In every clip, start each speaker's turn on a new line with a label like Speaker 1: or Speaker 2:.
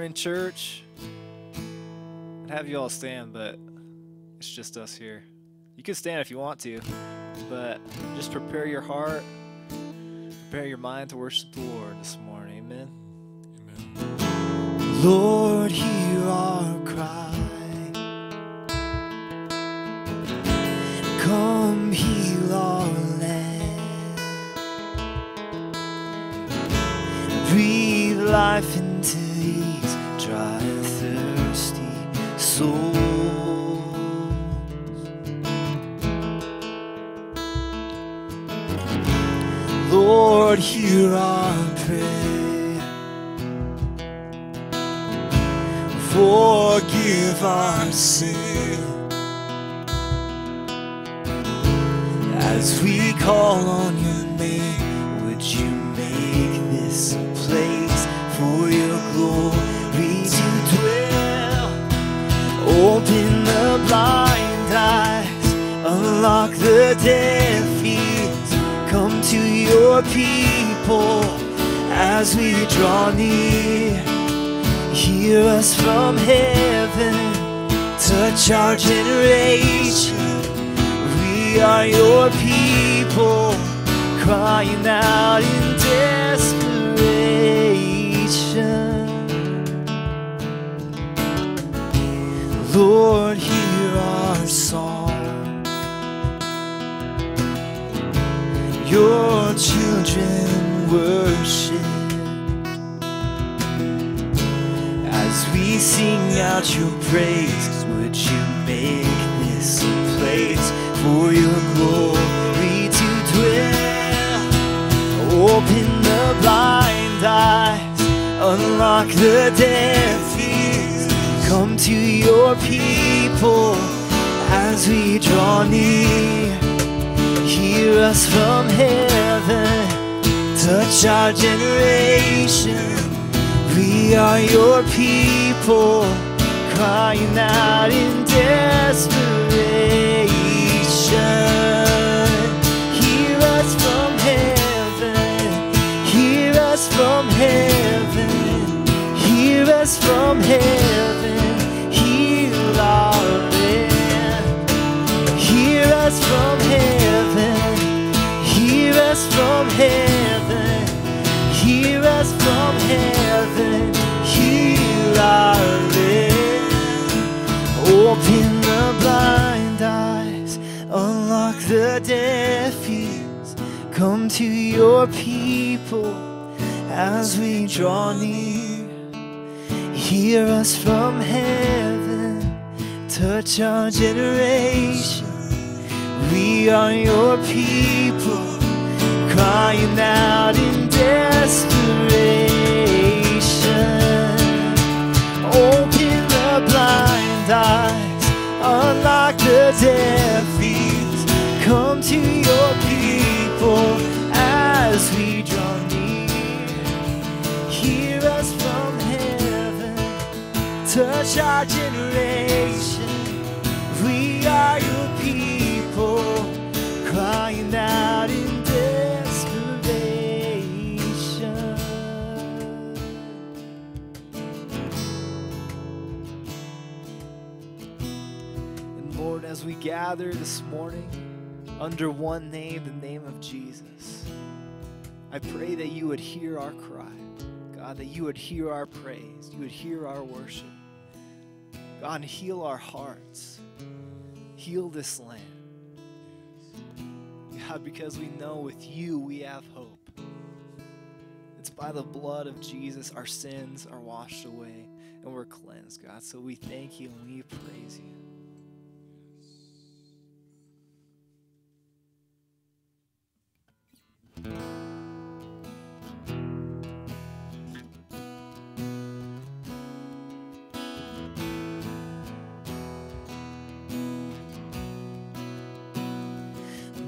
Speaker 1: morning,
Speaker 2: church. I'd have you all stand, but it's just us here. You can stand if you want to, but just prepare your heart, prepare your mind to worship the Lord this morning. Amen.
Speaker 1: Amen.
Speaker 3: Lord, hear our cry. Come heal our land. Breathe life into souls. Lord, hear our prayer. Forgive our sin as we call on your name. Would you make this a place for your glory blind eyes, unlock the deaf ears. Come to your people as we draw near. Hear us from heaven, touch our generation. We are your people, crying out in desperation. Lord, Your children worship as we sing out your praise. Would you make this a place for your glory to dwell? Open the blind eyes, unlock the deaf ears. Come to your people as we draw near. Hear us from heaven, touch our generation. We are your people, crying out in desperation. Hear us from heaven, hear us from heaven, hear us from heaven, heal our land. Hear us from heaven, hear us from heaven, hear us from heaven, heal our land. Open the blind eyes, unlock the deaf ears. Come to your people as we draw near. Hear us from heaven, touch our generation. We are your people, crying out in desperation. Open the blind eyes, unlock the deaf ears. Come to your people as we draw near. Hear us from heaven, touch our generation. We are your people, crying out in
Speaker 2: Lord, as we gather this morning under one name, the name of Jesus, I pray that you would hear our cry. God, that you would hear our praise, you would hear our worship. God, heal our hearts, heal this land. God, because we know with you we have hope. It's by the blood of Jesus our sins are washed away and we're cleansed, God. So we thank you and we praise you.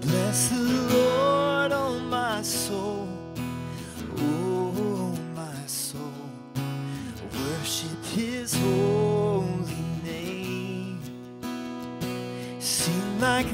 Speaker 3: Bless the Lord, oh my soul, oh my soul. Worship His holy name. Sing like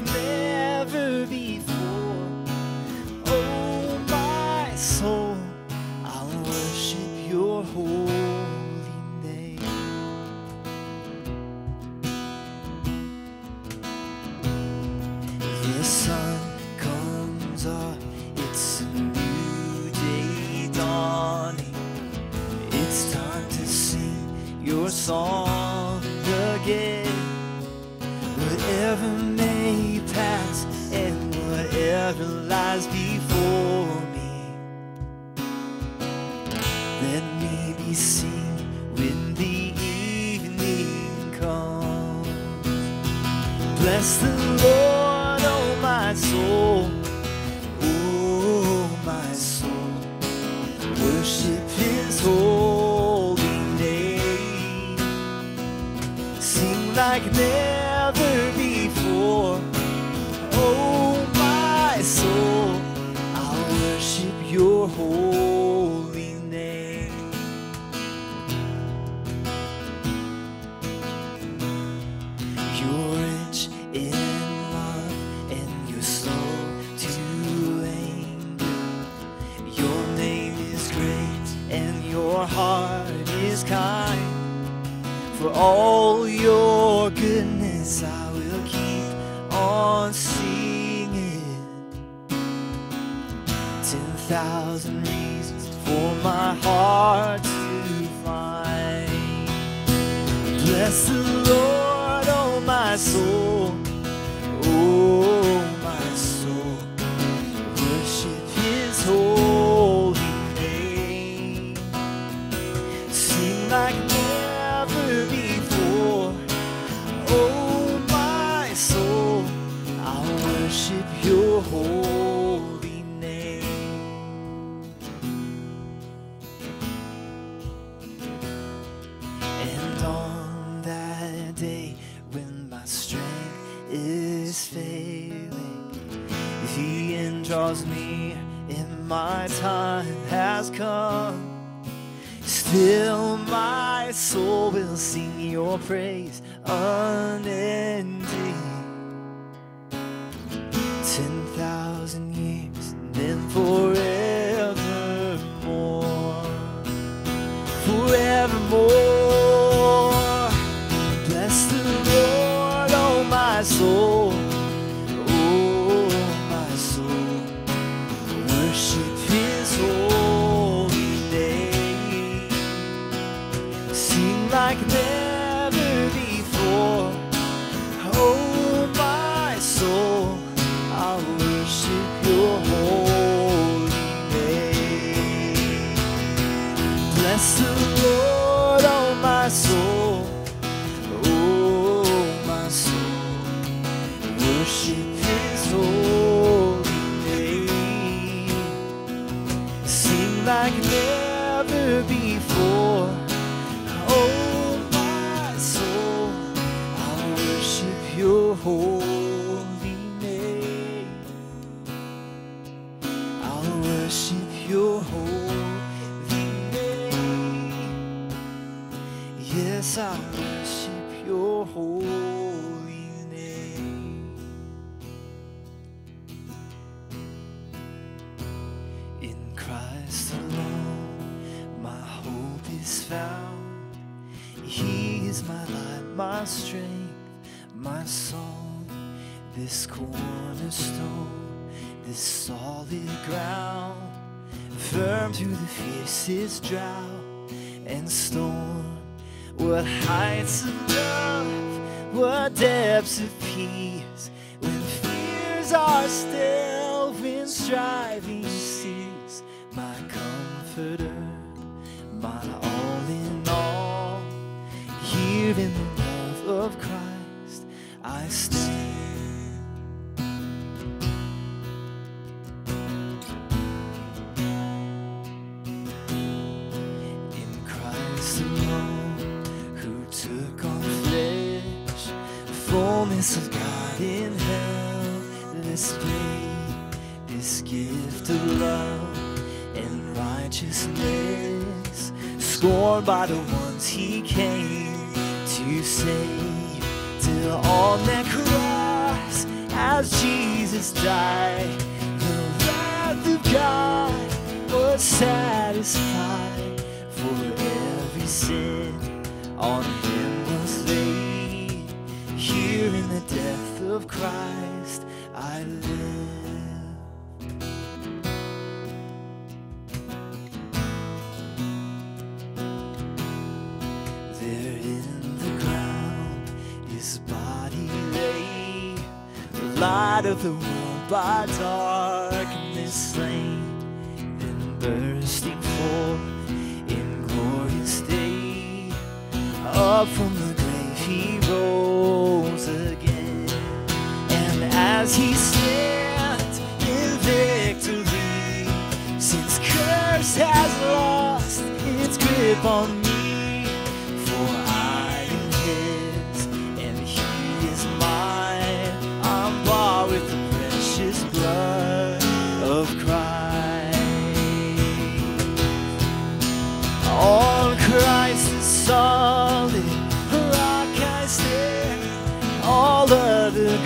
Speaker 3: Bless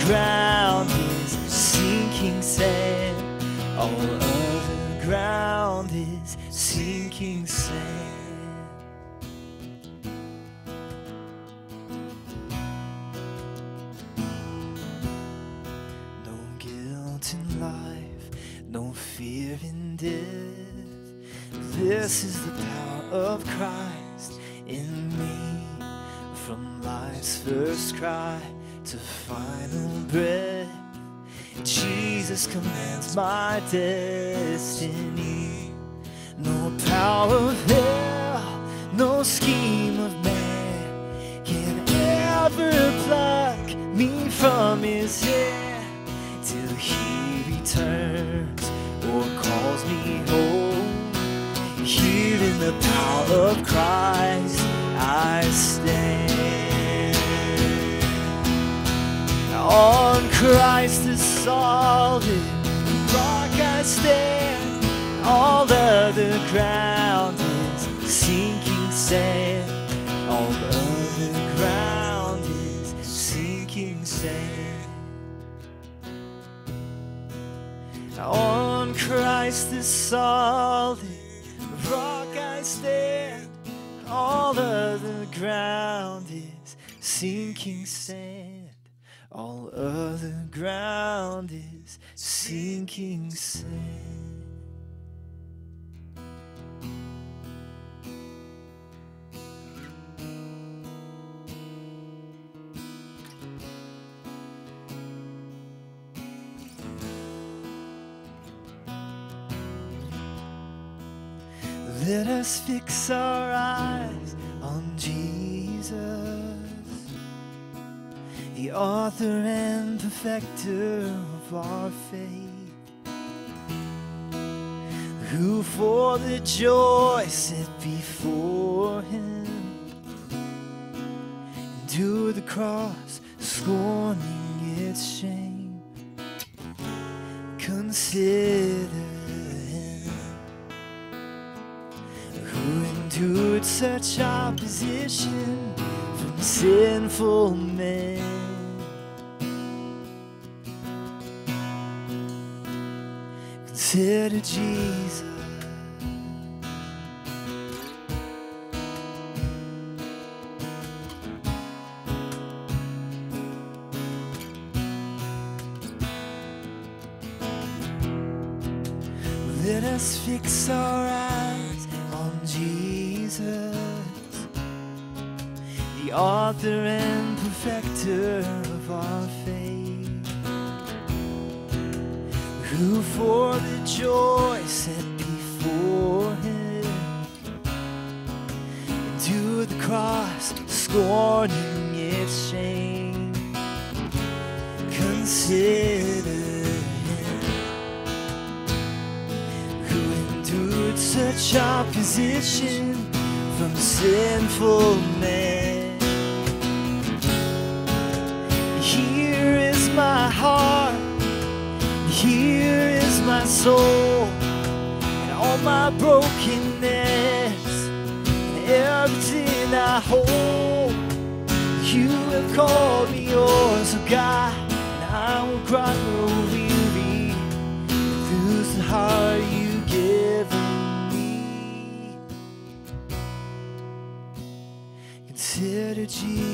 Speaker 3: ground is sinking sand. All other ground is sinking sand. No guilt in life, no fear in death. This is the power of Christ in me. From life's first cry final breath, Jesus commands my destiny. No power of hell, no scheme of man can ever pluck me from his hand till he returns or calls me home. Here in the power of Christ I stand. On Christ the solid rock I stand. All other ground is sinking sand. All other ground is sinking sand. On Christ the solid rock I stand. All other ground is sinking sand. All other ground is sinking sand. Let us fix our eyes on Jesus, the author and perfecter of our faith, who for the joy set before him endured the cross, scorning its shame. Consider him who endured such opposition from sinful men. Consider Jesus. Let us fix our eyes on Jesus, the author and perfecter of our faith, who for the joy set before him endured the cross, scorning its shame. Consider him who endured such opposition from sinful men. My soul, and all my brokenness, and everything I hold. You have called me yours, oh God, and I will cry no weary lose the heart you given me. Consider Jesus.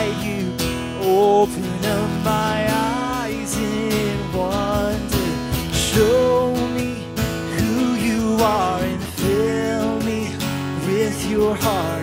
Speaker 3: beside you. Open up my eyes in wonder. Show me who you are and fill me with your heart.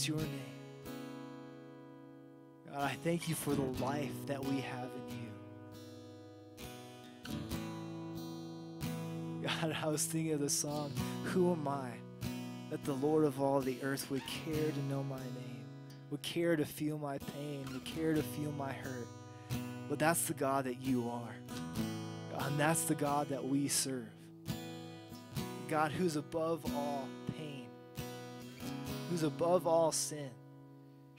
Speaker 3: Praise your name, God, I thank you for the life that we have in you. God, I was thinking of the song, Who Am I? That the Lord of all the earth would care to know my name, would care to feel my pain, would care to feel my hurt. But that's the God that you are. God, and that's the God that we serve. God who's above all who's above all sin.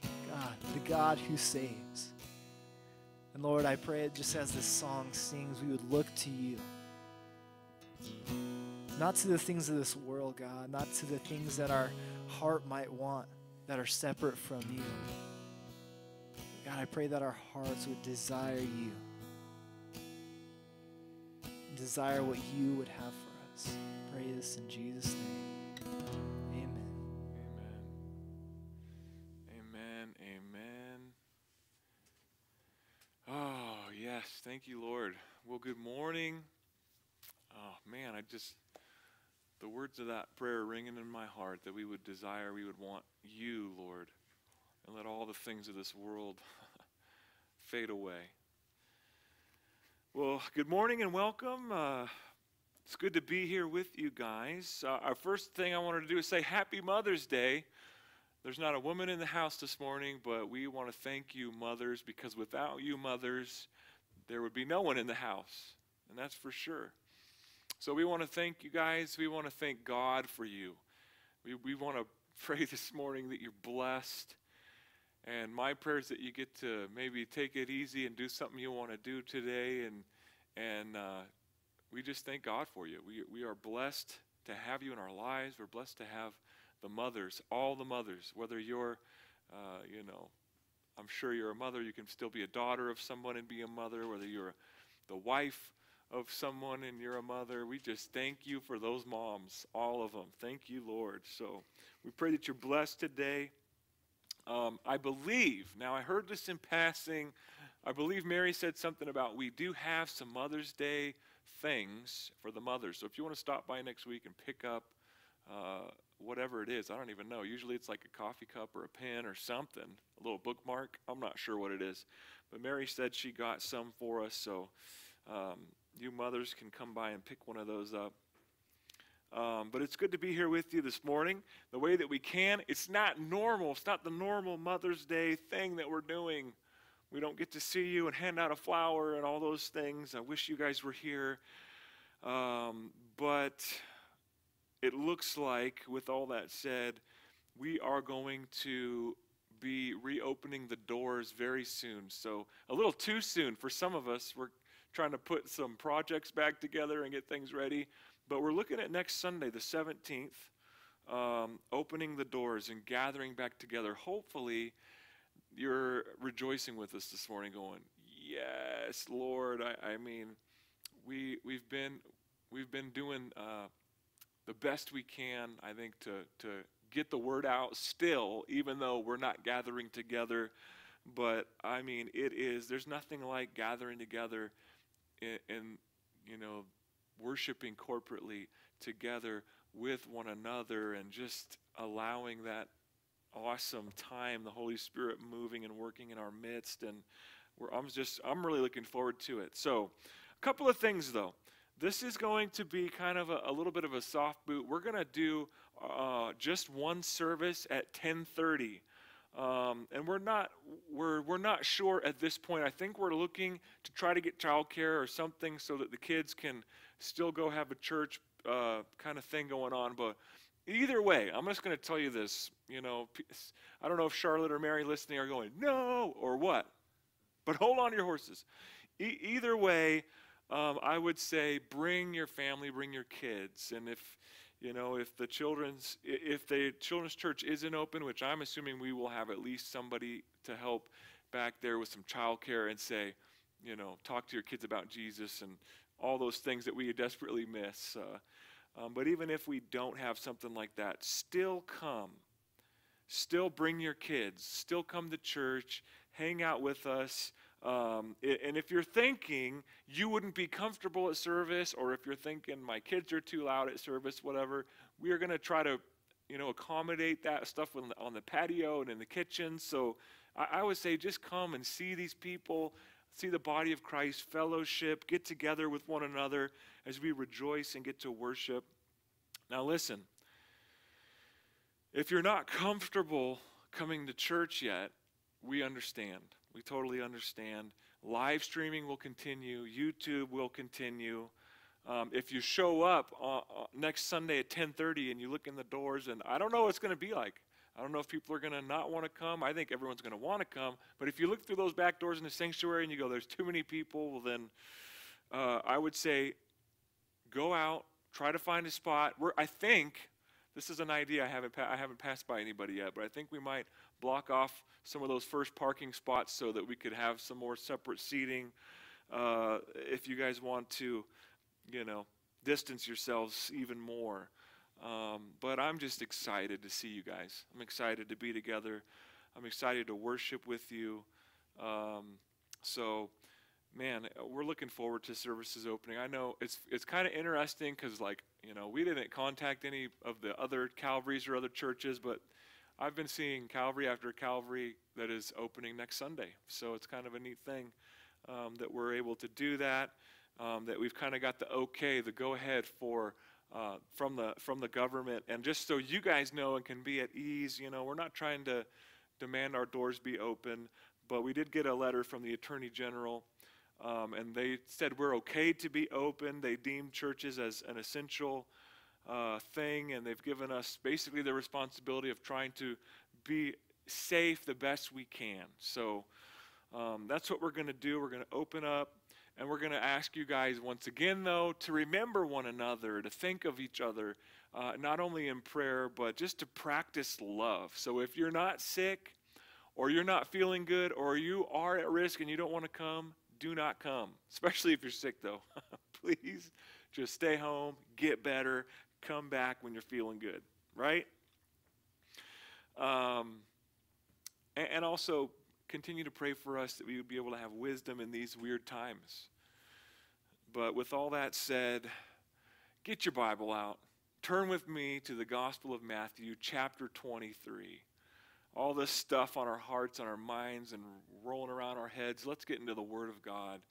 Speaker 3: God, the God who saves. And Lord, I pray that just as this song sings, we would look to you. Not to the things of this world, God, not to the things that our heart might want that are separate from you. God, I pray that our hearts would desire you, desire what you would have for us. Pray this in Jesus' name.
Speaker 1: Thank you, Lord. Well, good morning. Oh, man, I just, the words of that prayer ringing in my heart that we would desire, we would want you, Lord, and let all the things of this world fade away. Well, good morning and welcome. Uh, it's good to be here with you guys. Uh, our first thing I wanted to do is say Happy Mother's Day. There's not a woman in the house this morning, but we want to thank you, mothers, because without you, mothers, there would be no one in the house, and that's for sure. So we want to thank you guys. We want to thank God for you. We, we want to pray this morning that you're blessed. And my prayer is that you get to maybe take it easy and do something you want to do today. And, and uh, we just thank God for you. We, we are blessed to have you in our lives. We're blessed to have the mothers, all the mothers, whether you're, uh, you know, I'm sure you're a mother, you can still be a daughter of someone and be a mother, whether you're the wife of someone and you're a mother. We just thank you for those moms, all of them. Thank you, Lord. So we pray that you're blessed today. Um, I believe, now I heard this in passing, I believe Mary said something about we do have some Mother's Day things for the mothers. So if you want to stop by next week and pick up uh, whatever it is, I don't even know. Usually it's like a coffee cup or a pen or something, a little bookmark. I'm not sure what it is. But Mary said she got some for us, so um, you mothers can come by and pick one of those up. Um, but it's good to be here with you this morning the way that we can. It's not normal, it's not the normal Mother's Day thing that we're doing. we don't get to see you and hand out a flower and all those things. I wish you guys were here. Um, but it looks like, with all that said, we are going to be reopening the doors very soon. So, a little too soon for some of us. We're trying to put some projects back together and get things ready. But we're looking at next Sunday, the 17th, um, opening the doors and gathering back together. Hopefully, you're rejoicing with us this morning, going, "Yes, Lord." I, I mean, we we've been we've been doing uh, the best we can, I think, to to get the word out still, even though we're not gathering together. But I mean, it is. There's nothing like gathering together, and you know, worshiping corporately together with one another, and just allowing that awesome time, the Holy Spirit moving and working in our midst, and I'm just I'm really looking forward to it. So, a couple of things though. This is going to be kind of a, a little bit of a soft boot. We're going to do uh, just one service at 10:30. Um, and we're not we're we're not sure at this point. I think we're looking to try to get childcare or something so that the kids can still go have a church uh, kind of thing going on. But Either way, I'm just going to tell you this. You know, I don't know if Charlotte or Mary listening are going, no, or what. But hold on to your horses. E- either way, um, I would say bring your family, bring your kids. And if, you know, if the children's, if the children's church isn't open, which I'm assuming we will have at least somebody to help back there with some childcare and say, you know, talk to your kids about Jesus and all those things that we desperately miss. Uh, um, but even if we don't have something like that, still come. Still bring your kids. Still come to church. Hang out with us. Um, and if you're thinking you wouldn't be comfortable at service, or if you're thinking my kids are too loud at service, whatever, we are going to try to, you know, accommodate that stuff on the, on the patio and in the kitchen. So I, I would say just come and see these people, see the body of Christ, fellowship, get together with one another as we rejoice and get to worship. Now, listen, if you're not comfortable coming to church yet, we understand. We totally understand. Live streaming will continue, YouTube will continue. Um, if you show up uh, uh next Sunday at 10:30 and you look in the doors, and I don't know what it's going to be like. I don't know if people are going to not want to come. I think everyone's going to want to come. But if you look through those back doors in the sanctuary and you go, "There's too many people," well, then uh, I would say go out, try to find a spot. Where I think this is an idea I haven't I haven't passed by anybody yet, but I think we might block off some of those first parking spots so that we could have some more separate seating. Uh, if you guys want to, you know, distance yourselves even more. Um, but I'm just excited to see you guys. I'm excited to be together. I'm excited to worship with you. Um, so man, we're looking forward to services opening. I know it's it's kind of interesting because like you know we didn't contact any of the other Calvaries or other churches, but I've been seeing Calvary after Calvary that is opening next Sunday. So it's kind of a neat thing um, that we're able to do that. Um, that we've kind of got the okay, the go ahead for. Uh, from the from the government, and just so you guys know and can be at ease, you know, we're not trying to demand our doors be open, but we did get a letter from the Attorney General um, and they said we're okay to be open. They deemed churches as an essential uh, thing, and they've given us basically the responsibility of trying to be safe the best we can. So um, that's what we're going to do. We're going to open up, and we're going to ask you guys once again, though, to remember one another, to think of each other, uh, not only in prayer, but just to practice love. So if you're not sick, or you're not feeling good, or you are at risk and you don't want to come, do not come, especially if you're sick, though. Please just stay home, get better, come back when you're feeling good, right? Um, and, and also continue to pray for us that we would be able to have wisdom in these weird times. But with all that said, get your Bible out. Turn with me to the Gospel of Matthew, chapter 23 all this stuff on our hearts, on our minds, and rolling around our heads, let's get into the Word of God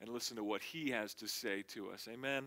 Speaker 1: and listen to what He has to say to us. Amen.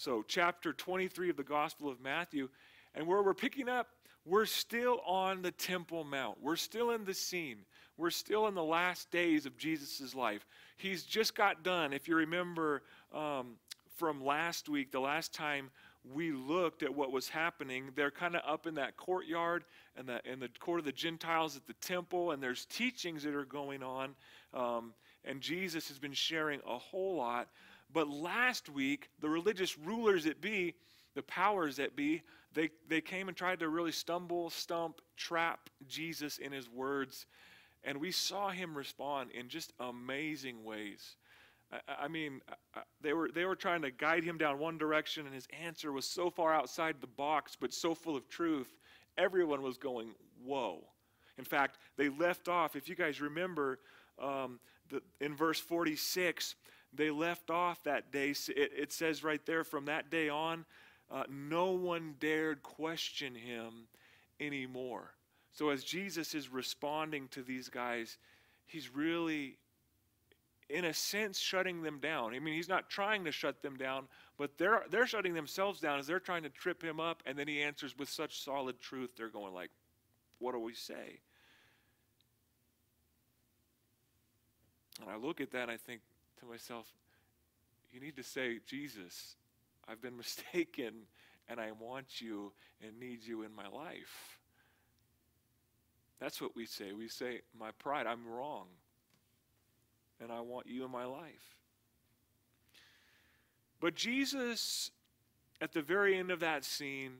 Speaker 1: So, chapter 23 of the Gospel of Matthew, and where we're picking up, we're still on the Temple Mount. We're still in the scene. we're still in the last days of Jesus' life. He's just got done. If you remember um, from last week, the last time we looked at what was happening, they're kind of up in that courtyard and the, in the court of the Gentiles at the temple, and there's teachings that are going on. Um, and Jesus has been sharing a whole lot. But last week, the religious rulers that be, the powers that be, they, they came and tried to really stumble, stump, trap Jesus in his words. And we saw him respond in just amazing ways. I, I mean, they were, they were trying to guide him down one direction, and his answer was so far outside the box, but so full of truth, everyone was going, Whoa. In fact, they left off, if you guys remember, um, the, in verse 46, they left off that day. It, it says right there, from that day on, uh, no one dared question him anymore. So as Jesus is responding to these guys, he's really, in a sense, shutting them down. I mean, he's not trying to shut them down, but they're, they're shutting themselves down as they're trying to trip him up, and then he answers with such solid truth, they're going like, what do we say? And I look at that and I think to myself, you need to say, Jesus, I've been mistaken and I want you and need you in my life. That's what we say. We say, My pride, I'm wrong. And I want you in my life. But Jesus, at the very end of that scene,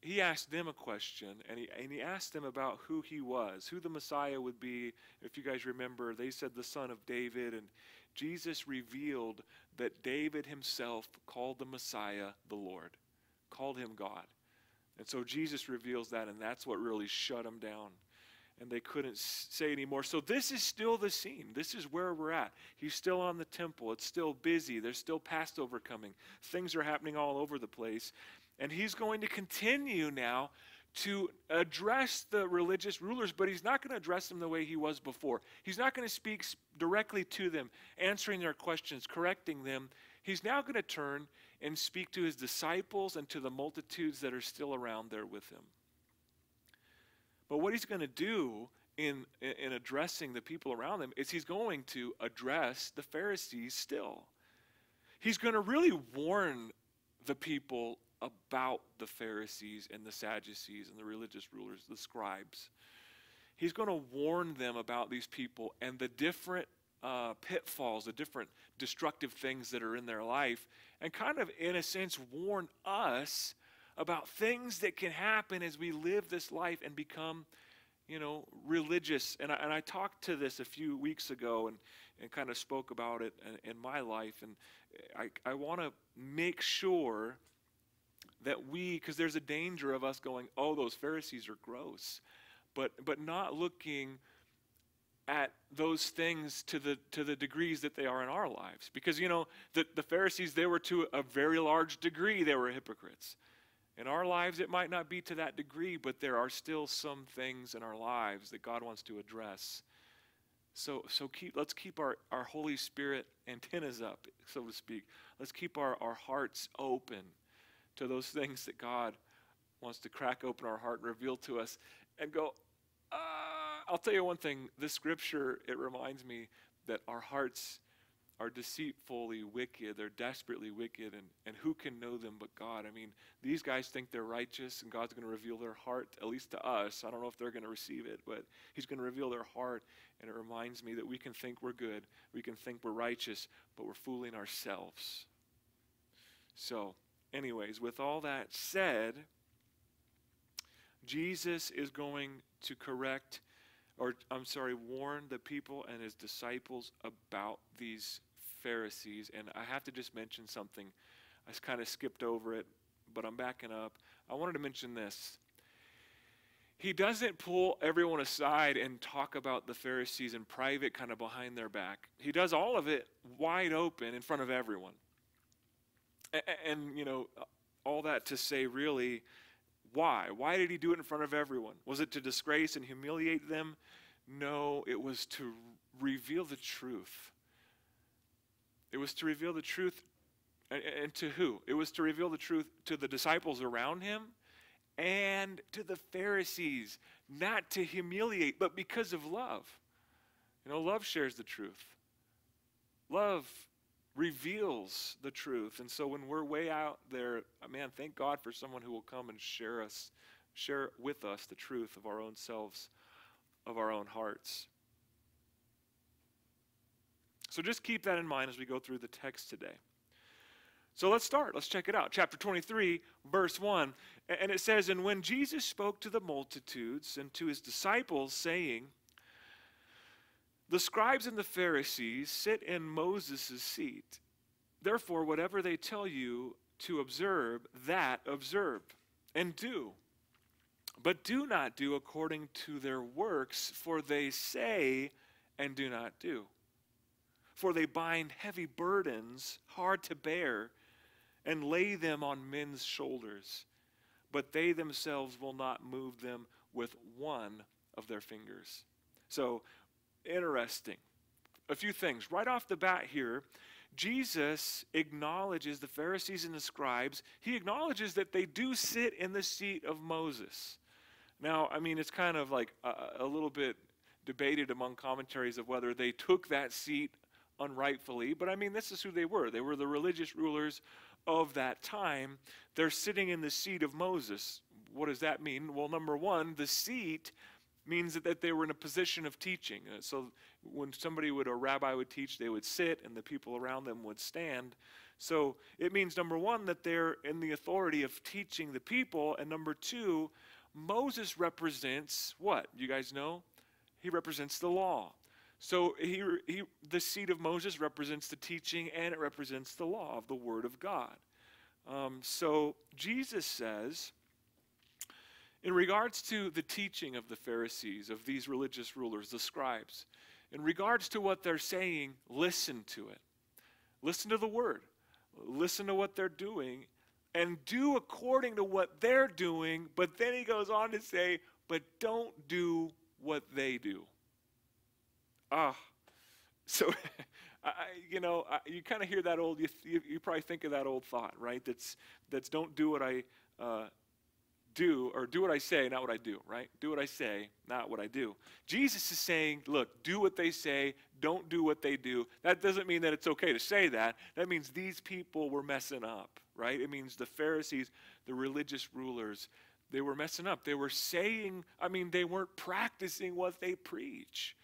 Speaker 1: he asked them a question, and he, and he asked them about who he was, who the Messiah would be. If you guys remember, they said the son of David, and Jesus revealed that David himself called the Messiah the Lord, called him God. And so Jesus reveals that, and that's what really shut him down. And they couldn't say anymore. So this is still the scene. This is where we're at. He's still on the temple. It's still busy. There's still Passover coming. Things are happening all over the place. And he's going to continue now to address the religious rulers, but he's not going to address them the way he was before. He's not going to speak directly to them, answering their questions, correcting them. He's now going to turn and speak to his disciples and to the multitudes that are still around there with him. But what he's going to do in, in addressing the people around him is he's going to address the Pharisees still. He's going to really warn the people about the Pharisees and the Sadducees and the religious rulers, the scribes. He's going to warn them about these people and the different uh, pitfalls, the different destructive things that are in their life, and kind of, in a sense, warn us about things that can happen as we live this life and become, you know, religious. And I, and I talked to this a few weeks ago and, and kind of spoke about it in, in my life. And I, I want to make sure that we, because there's a danger of us going, oh, those Pharisees are gross, but, but not looking at those things to the, to the degrees that they are in our lives. Because, you know, the, the Pharisees, they were to a very large degree, they were hypocrites. In our lives, it might not be to that degree, but there are still some things in our lives that God wants to address. So, so keep, let's keep our, our Holy Spirit antennas up, so to speak. Let's keep our, our hearts open to those things that God wants to crack open our heart and reveal to us and go, uh, I'll tell you one thing. This scripture, it reminds me that our hearts are deceitfully wicked. They're desperately wicked. And, and who can know them but God? I mean, these guys think they're righteous and God's going to reveal their heart, at least to us. I don't know if they're going to receive it, but He's going to reveal their heart. And it reminds me that we can think we're good, we can think we're righteous, but we're fooling ourselves. So, anyways, with all that said, Jesus is going to correct, or I'm sorry, warn the people and his disciples about these Pharisees. And I have to just mention something. I kind of skipped over it, but I'm backing up. I wanted to mention this. He doesn't pull everyone aside and talk about the Pharisees in private, kind of behind their back. He does all of it wide open in front of everyone. And, and, you know, all that to say, really, why? Why did he do it in front of everyone? Was it to disgrace and humiliate them? No, it was to reveal the truth. It was to reveal the truth. And, and to who? It was to reveal the truth to the disciples around him and to the Pharisees, not to humiliate, but because of love.
Speaker 3: You know, love shares the truth. Love reveals the truth. And so when we're way out there, uh, man, thank God for someone who will come and share us, share with us the truth of our own selves, of our own hearts. So just keep that in mind as we go through the text today. So let's start. Let's check it out. Chapter 23, verse 1. And it says, And when Jesus spoke to the multitudes and to his disciples, saying, The scribes and the Pharisees sit in Moses' seat. Therefore, whatever they tell you to observe, that observe and do. But do not do according to their works, for they say and do not do. For they bind heavy burdens, hard to bear and lay them on men's shoulders, but they themselves will not move them with one of their fingers. So, interesting. A few things. Right off the bat here, Jesus acknowledges the Pharisees and the scribes. He acknowledges that they do sit in the seat of Moses. Now, I mean, it's kind of like a, a little bit debated among commentaries of whether they took that seat unrightfully, but I mean, this is who they were. They were the religious rulers of that time, they're sitting in the seat of Moses. What does that mean? Well, number one, the seat means that, they were in a position of teaching. Uh, so when somebody would, a rabbi would teach, they would sit and the people around them would stand. So it means, number one, that they're in the authority of teaching the people. And number two, Moses represents what? You guys know? He represents the law. So he, he, the seat of Moses represents the teaching and it represents the law of the Word of God. Um, so Jesus says, in regards to the teaching of the Pharisees, of these religious rulers, the scribes, in regards to what they're saying, listen to it. Listen to the Word. Listen to what they're doing and do according to what they're doing. But then he goes on to say, but don't do what they do. Ah, so I, you know, I, you kind of hear that old. You, you, you, probably think of that old thought, right? That's that's don't do what I uh, do, or do what I say, not what I do, right? Do what I say, not what I do. Jesus is saying, look, do what they say, don't do what they do. That doesn't mean that it's okay to say that. That means these people were messing up, right? It means the Pharisees, the religious rulers, they were messing up. They were saying, I mean, they weren't practicing what they preach.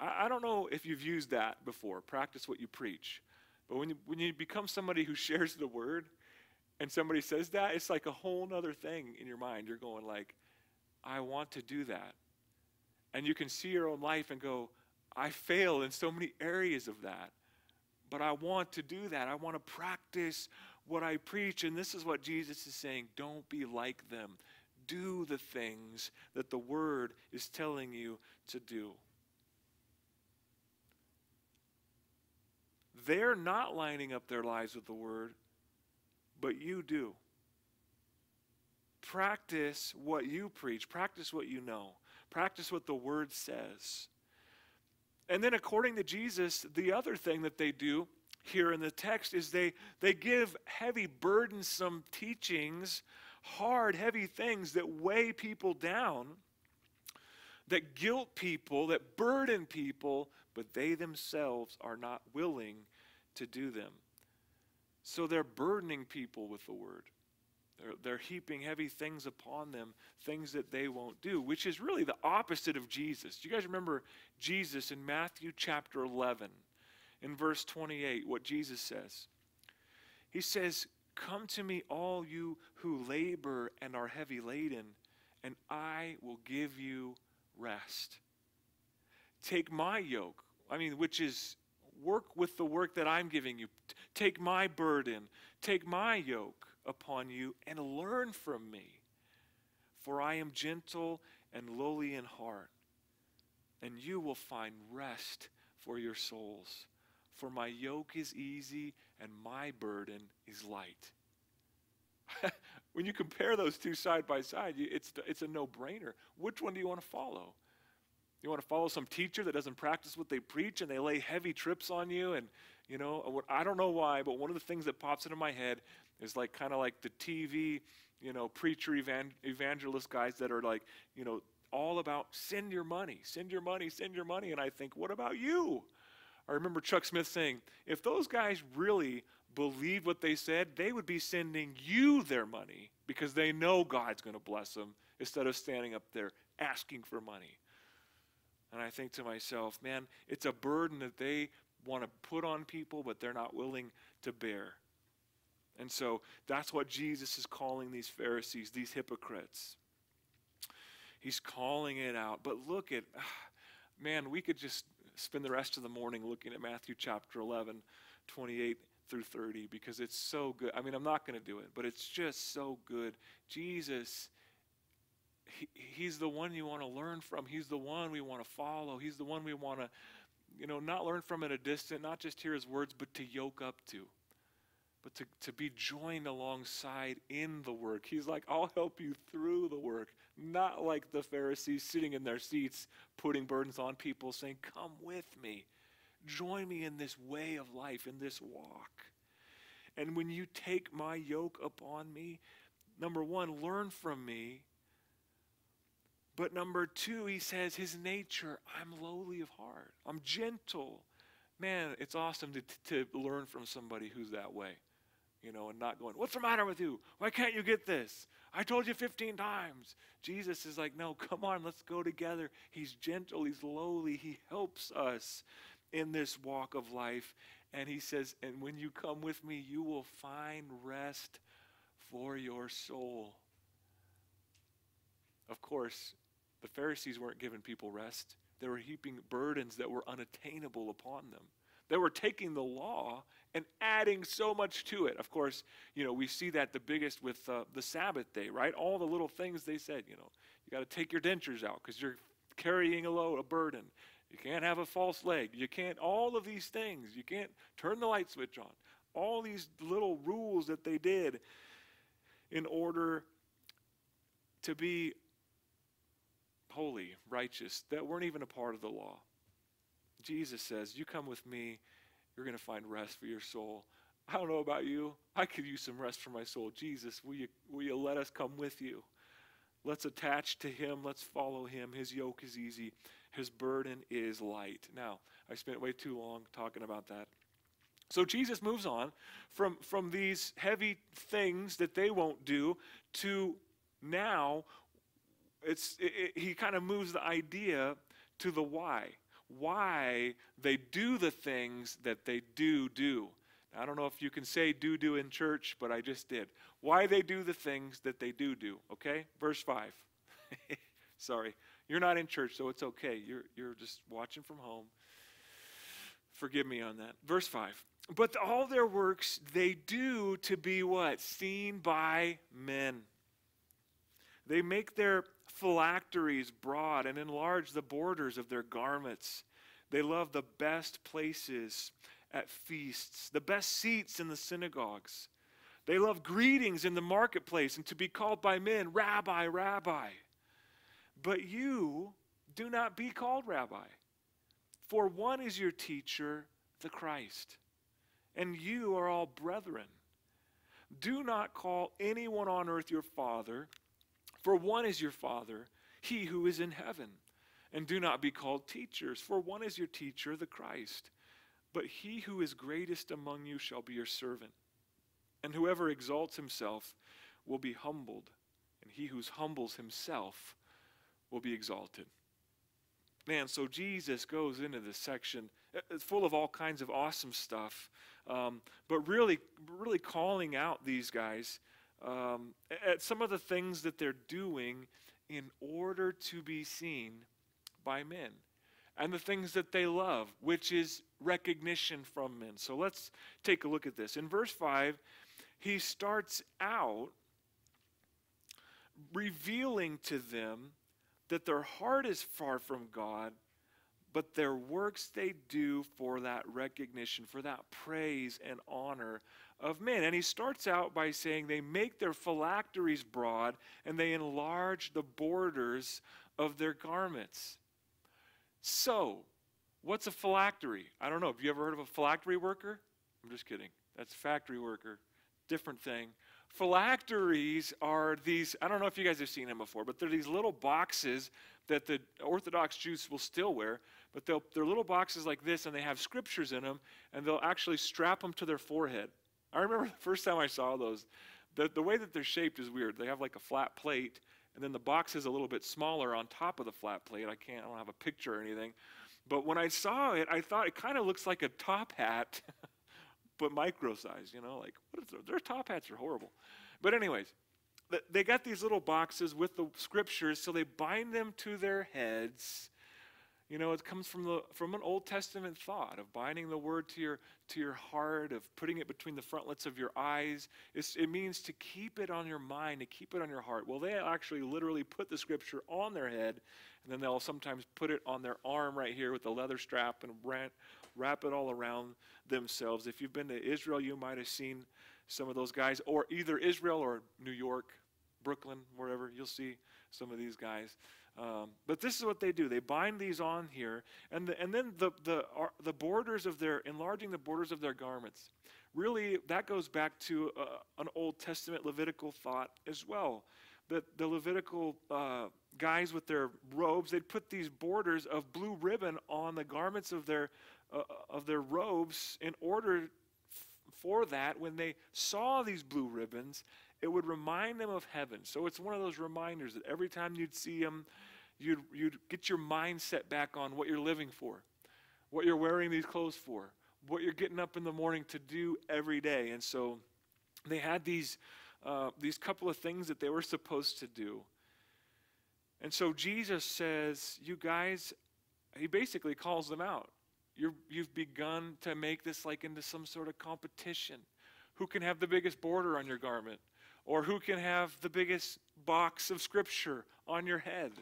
Speaker 3: I, I don't know if you've used that before, practice what you preach. But when you, when you become somebody who shares the word and somebody says that, it's like a whole other thing in your mind. You're going like, I want to do that. And you can see your own life and go, I fail in so many areas of that. But I want to do that. I want to practice what I preach. And this is what Jesus is saying don't be like them. Do the things that the Word is telling you to do. They're not lining up their lives with the Word, but you do. Practice what you preach, practice what you know, practice what the Word says. And then, according to Jesus, the other thing that they do here in the text is they, they give heavy, burdensome teachings, hard, heavy things that weigh people down, that guilt people, that burden people, but they themselves are not willing to do them. So they're burdening people with the word. They're, they're heaping heavy things upon them, things that they won't do, which is really the opposite of Jesus. Do you guys remember Jesus in Matthew chapter 11, in verse 28, what Jesus says? He says, Come to me, all you who labor and are heavy laden, and I will give you rest. Take my yoke, I mean, which is work with the work that I'm giving you. Take my burden, take my yoke upon you, and learn from me. For I am gentle and lowly in heart, and you will find rest for your souls. For my yoke is easy and my burden is light. when you compare those two side by side, it's, it's a no brainer. Which one do you want to follow? You want to follow some teacher that doesn't practice what they preach and they lay heavy trips on you. And, you know, uh, I don't know why, but one of the things that pops into my head is like kind of like the TV, you know, preacher evan- evangelist guys that are like, you know, all about send your money, send your money, send your money. And I think, what about you? I remember Chuck Smith saying, if those guys really believed what they said, they would be sending you their money because they know God's going to bless them instead of standing up there asking for money. And I think to myself, man, it's a burden that they want to put on people, but they're not willing to bear. And so that's what Jesus is calling these Pharisees, these hypocrites. He's calling it out. But look at, man, we could just spend the rest of the morning looking at Matthew chapter 11, 28 through 30, because it's so good. I mean, I'm not going to do it, but it's just so good. Jesus, he, He's the one you want to learn from. He's the one we want to follow. He's the one we want to, you know, not learn from at a distance, not just hear His words, but to yoke up to but to, to be joined alongside in the work. He's like, I'll help you through the work. Not like the Pharisees sitting in their seats, putting burdens on people, saying, Come with me. Join me in this way of life, in this walk. And when you take my yoke upon me, number one, learn from me. But number two, he says, his nature, I'm lowly of heart, I'm gentle. Man, it's awesome to, to learn from somebody who's that way you know, and not going, What's the matter with you? Why can't you get this? I told you 15 times. Jesus is like, No, come on, let's go together. He's gentle, he's lowly, he helps us in this walk of life. And he says, And when you come with me, you will find rest for your soul. Of course, the Pharisees weren't giving people rest. They were heaping burdens that were unattainable upon them. They were taking the law and adding so much to it. Of course, you know, we see that the biggest with uh, the Sabbath day, right? All the little things they said, you know, you got to take your dentures out because you're carrying a load, a burden. You can't have a false leg. You can't, all of these things. You can't turn the light switch on. All these little rules that they did in order to be holy, righteous, that weren't even a part of the law. Jesus says, You come with me you're going to find rest for your soul. I don't know about you. I could use some rest for my soul. Jesus, will you, will you let us come with you? Let's attach to him. Let's follow him. His yoke is easy, his burden is light. Now, I spent way too long talking about that. So Jesus moves on from, from these heavy things that they won't do to now it's, it, it, he kind of moves the idea to the why why they do the things that they do do. I don't know if you can say do do in church, but I just did. Why they do the things that they do do, okay? Verse 5. Sorry, you're not in church, so it's okay. You're, you're just watching from home. Forgive me on that. Verse 5. But all their works they do to be what? Seen by men. They make their phylacteries broad and enlarge the borders of their garments. They love the best places at feasts, the best seats in the synagogues. They love greetings in the marketplace and to be called by men, Rabbi, Rabbi. But you do not be called Rabbi, for one is your teacher, the Christ, and you are all brethren. Do not call anyone on earth your father for one is your Father, he who is in heaven. And do not be called teachers, for one is your teacher, the Christ. But he who is greatest among you shall be your servant. And whoever exalts himself will be humbled, and he who humbles himself will be exalted. Man, so Jesus goes into this section it's full of all kinds of awesome stuff, um, but really, really calling out these guys um, at some of the things that they're doing in order to be seen by men and the things that they love, which is recognition from men. So let's take a look at this. In verse 5, he starts out revealing to them that their heart is far from God, but their works they do for that recognition, for that praise and honor of men. And he starts out by saying they make their phylacteries broad and they enlarge the borders of their garments. So, what's a phylactery? I don't know. Have you ever heard of a phylactery worker? I'm just kidding. That's a factory worker. Different thing. Phylacteries are these, I don't know if you guys have seen them before, but they're these little boxes that the Orthodox Jews will still wear, but they'll, they're little boxes like this and they have scriptures in them and they'll actually strap them to their forehead. I remember the first time I saw those, the, the way that they're shaped is weird. They have like a flat plate and then the box is a little bit smaller on top of the flat plate. I can't, I don't have a picture or anything. But when I saw it, I thought it kind of looks like a top hat, but micro size, you know, like what is their top hats are horrible. But anyways, they got these little boxes with the scriptures, so they bind them to their heads. You know, it comes from the from an Old Testament thought of binding the word to your to your heart, of putting it between the frontlets of your eyes. It's, it means to keep it on your mind, to keep it on your heart. Well, they actually literally put the scripture on their head, and then they'll sometimes put it on their arm right here with a leather strap and wrap, wrap it all around themselves. If you've been to Israel, you might have seen some of those guys, or either Israel or New York, Brooklyn, wherever. You'll see some of these guys. Um, but this is what they do. They bind these on here, and, the, and then the, the, uh, the borders of their, enlarging the borders of their garments. Really, that goes back to uh, an Old Testament Levitical thought as well. That the Levitical uh, guys with their robes, they'd put these borders of blue ribbon on the garments of their, uh, of their robes in order for that, when they saw these blue ribbons, it would remind them of heaven. So it's one of those reminders that every time you'd see them, you'd, you'd get your mindset back on what you're living for, what you're wearing these clothes for, what you're getting up in the morning to do every day. And so they had these, uh, these couple of things that they were supposed to do. And so Jesus says, You guys, he basically calls them out you you've begun to make this like into some sort of competition. Who can have the biggest border on your garment? Or who can have the biggest box of scripture on your head?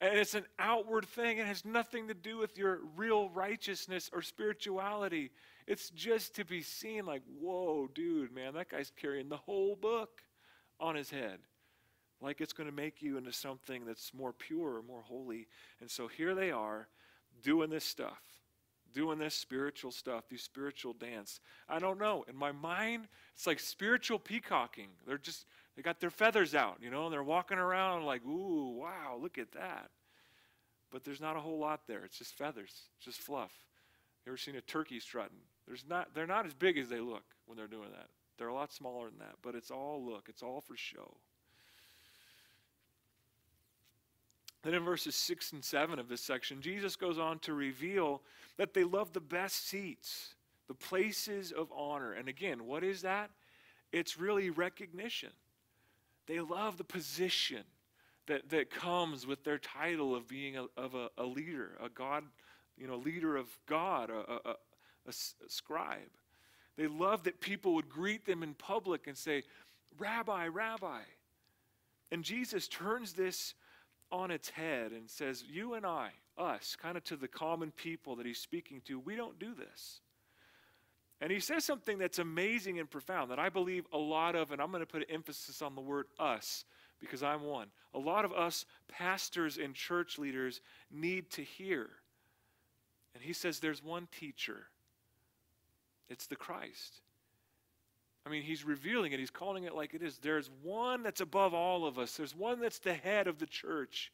Speaker 3: And it's an outward thing. It has nothing to do with your real righteousness or spirituality. It's just to be seen like, whoa, dude, man, that guy's carrying the whole book on his head. Like it's going to make you into something that's more pure more holy. And so here they are doing this stuff doing this spiritual stuff, these spiritual dance. I don't know. In my mind, it's like spiritual peacocking. They're just, they got their feathers out, you know, and they're walking around like, ooh, wow, look at that. But there's not a whole lot there. It's just feathers, just fluff. You ever seen a turkey strutting? There's not, they're not as big as they look when they're doing that. They're a lot smaller than that, but it's all look, it's all for show. Then in verses 6 and 7 of this section, Jesus goes on to reveal that they love the best seats, the places of honor. And again, what is that? It's really recognition. They love the position that, that comes with their title of being a, of a, a leader, a God, you know, leader of God, a, a, a scribe. They love that people would greet them in public and say, Rabbi, Rabbi. And Jesus turns this on its head and says, You and I, us, kind of to the common people that he's speaking to, we don't do this. And he says something that's amazing and profound that I believe a lot of, and I'm going to put an emphasis on the word us because I'm one. A lot of us pastors and church leaders need to hear. And he says there's one teacher, it's the Christ. I mean, he's revealing it, he's calling it like it is. There's one that's above all of us, there's one that's the head of the church.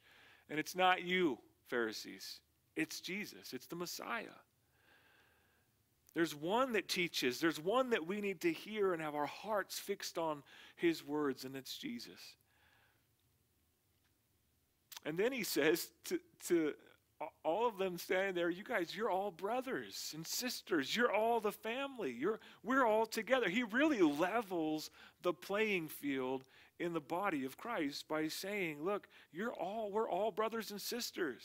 Speaker 3: And it's not you, Pharisees, it's Jesus, it's the Messiah. There's one that teaches, there's one that we need to hear and have our hearts fixed on his words, and it's Jesus. And then he says to, to all of them standing there, you guys, you're all brothers and sisters. You're all the family. You're, we're all together. He really levels the playing field in the body of Christ by saying, look, you're all, we're all brothers and sisters.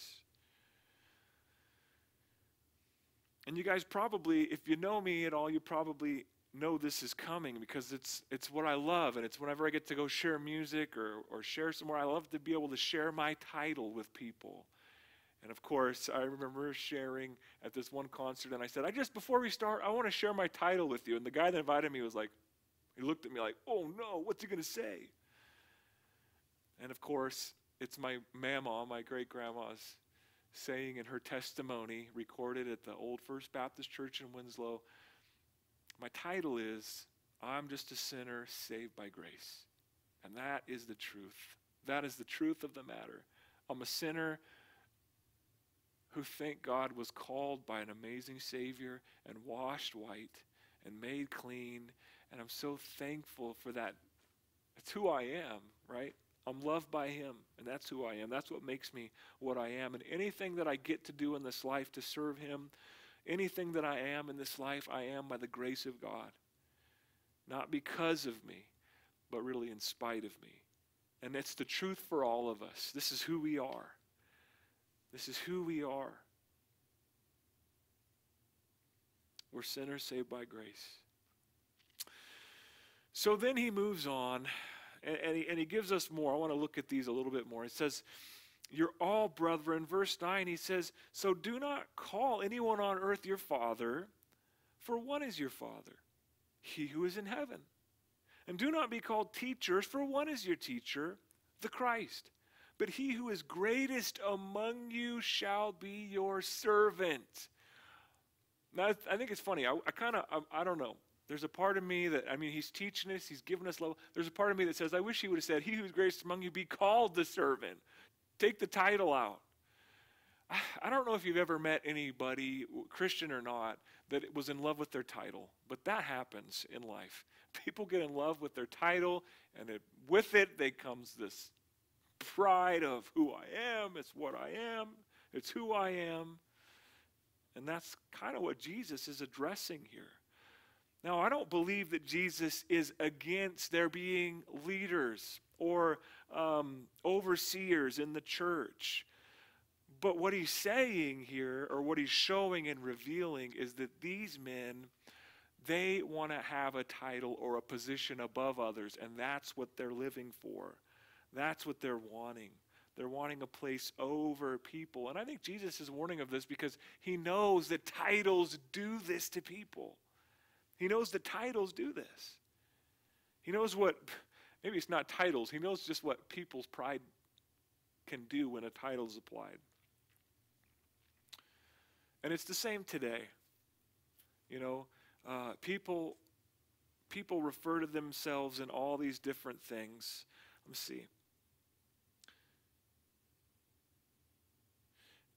Speaker 3: And you guys probably, if you know me at all, you probably know this is coming because it's it's what I love and it's whenever I get to go share music or, or share somewhere, I love to be able to share my title with people. And of course, I remember sharing at this one concert, and I said, I just, before we start, I want to share my title with you. And the guy that invited me was like, he looked at me like, oh no, what's he going to say? And of course, it's my mama, my great grandma's saying in her testimony, recorded at the Old First Baptist Church in Winslow, my title is, I'm just a sinner saved by grace. And that is the truth. That is the truth of the matter. I'm a sinner who, thank God, was called by an amazing Savior and washed white and made clean. And I'm so thankful for that. It's who I am, right? I'm loved by Him, and that's who I am. That's what makes me what I am. And anything that I get to do in this life to serve Him, anything that I am in this life, I am by the grace of God. Not because of me, but really in spite of me. And it's the truth for all of us. This is who we are. This is who we are. We're sinners saved by grace. So then he moves on and, and, he, and he gives us more. I want to look at these a little bit more. It says, You're all brethren. Verse 9, he says, So do not call anyone on earth your father, for one is your father, he who is in heaven. And do not be called teachers, for one is your teacher, the Christ. But he who is greatest among you shall be your servant. Now, I think it's funny. I, I kind of, I, I, don't know. There's a part of me that, I mean, he's teaching us, he's giving us love. There's a part of me that says, I wish he would have said, He who is greatest among you be called the servant. Take the title out. I, I don't know if you've ever met anybody, Christian or not, that was in love with their title, but that happens in life. People get in love with their title, and it, with it, they comes this pride of who I am. It's what I am. It's who I am. And that's kind of what Jesus is addressing here. Now, I don't believe that Jesus is against there being leaders or um, overseers in the church. But what he's saying here, or what he's showing and revealing, is that these men, they want to have a title or a position above others, and that's what they're living for. That's what they're wanting. They're wanting a place over people. And I think Jesus is warning of this because he knows that titles do this to people. He knows that titles do this. He knows what, maybe it's not titles, he knows just what people's pride can do when a title is applied. And it's the same today. You know, uh, people people refer to themselves in all these different things. Let me see.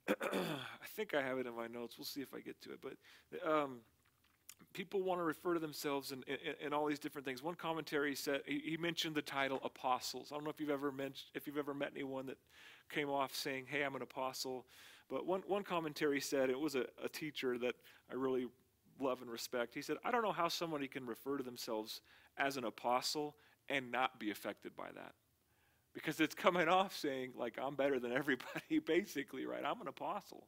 Speaker 3: I think I have it in my notes. We'll see if I get to it. But um, people want to refer to themselves in, in, in, all these different things. One commentary said he, he, mentioned the title apostles. I don't know if you've ever mentioned if you've ever met anyone that came off saying, "Hey, I'm an apostle." But one one commentary said it was a, a teacher that I really love and respect. He said, "I don't know how somebody can refer to themselves as an apostle and not be affected by that." because it's coming off saying like i'm better than everybody basically right i'm an apostle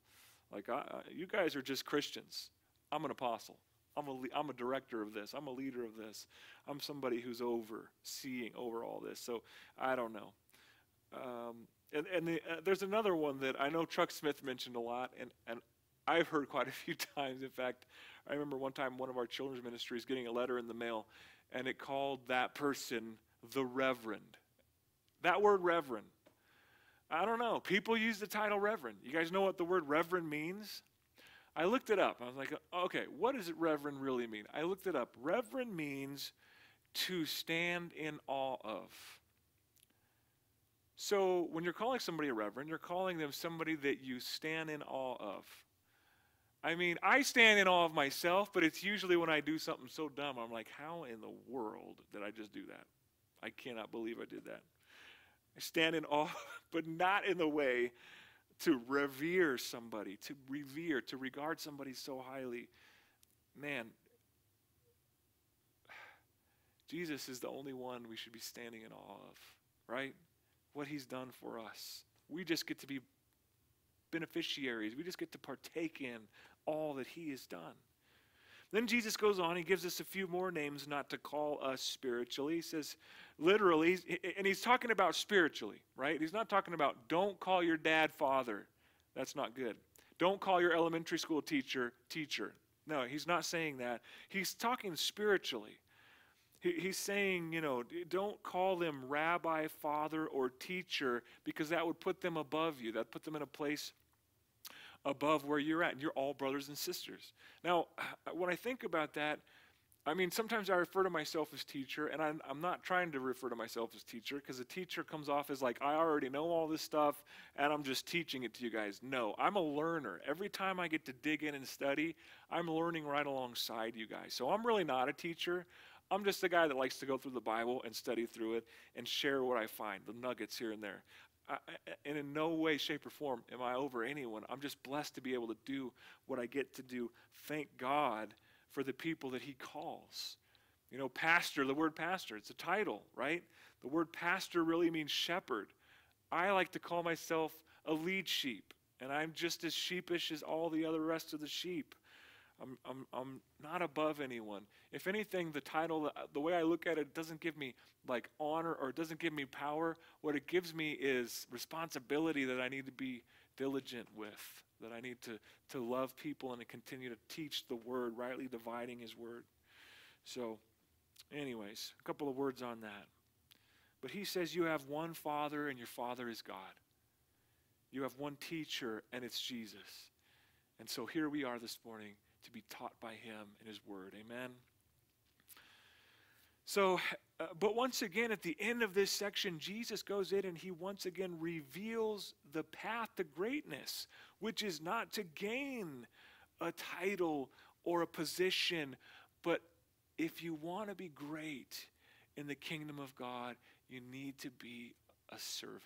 Speaker 3: like I, you guys are just christians. I'm an apostle. I'm a, I'm a director of this. I'm a leader of this. I'm somebody who's overseeing over all this. So i don't know. Um, and, and the, uh, there's another one that i know chuck smith mentioned a lot and, and i've heard quite a few times. In fact i remember one time one of our children's ministries getting a letter in the mail and it called that person the reverend. That word reverend. I don't know. People use the title reverend. You guys know what the word reverend means? I looked it up. I was like, okay, what does it reverend really mean? I looked it up. Reverend means to stand in awe of. So when you're calling somebody a reverend, you're calling them somebody that you stand in awe of. I mean, I stand in awe of myself, but it's usually when I do something so dumb, I'm like, how in the world did I just do that? I cannot believe I did that. Stand in awe, but not in the way to revere somebody, to revere, to regard somebody so highly. Man, Jesus is the only one we should be standing in awe of, right? What he's done for us. We just get to be beneficiaries. We just get to partake in all that he has done. Then Jesus goes on, he gives us a few more names not to call us spiritually. He says, literally, and he's talking about spiritually, right? He's not talking about don't call your dad father. That's not good. Don't call your elementary school teacher teacher. No, he's not saying that. He's talking spiritually. he's saying, you know, don't call them rabbi, father, or teacher because that would put them above you. That put them in a place above where you're at. And you're all brothers and sisters. Now, when I think about that, I mean, sometimes I refer to myself as teacher, and I'm, I'm not trying to refer to myself as teacher because a teacher comes off as like, I already know all this stuff and I'm just teaching it to you guys. No, I'm a learner. Every time I get to dig in and study, I'm learning right alongside you guys. So I'm really not a teacher. I'm just a guy that likes to go through the Bible and study through it and share what I find, the nuggets here and there. I, and in no way, shape, or form am I over anyone. I'm just blessed to be able to do what I get to do. Thank God for the people that he calls. You know, pastor, the word pastor, it's a title, right? The word pastor really means shepherd. I like to call myself a lead sheep, and I'm just as sheepish as all the other rest of the sheep. I'm, I'm, I'm not above anyone. If anything, the title, the way I look at it, doesn't give me like honor or it doesn't give me power. What it gives me is responsibility that I need to be diligent with that I need to, to love people and to continue to teach the word, rightly dividing his word. So, anyways, a couple of words on that. But he says you have one Father, and your Father is God. You have one teacher, and it's Jesus. And so here we are this morning to be taught by him in his word. Amen. So, uh, but once again, at the end of this section, Jesus goes in and he once again reveals the path to greatness, which is not to gain a title or a position, but if you want to be great in the kingdom of God, you need to be a servant.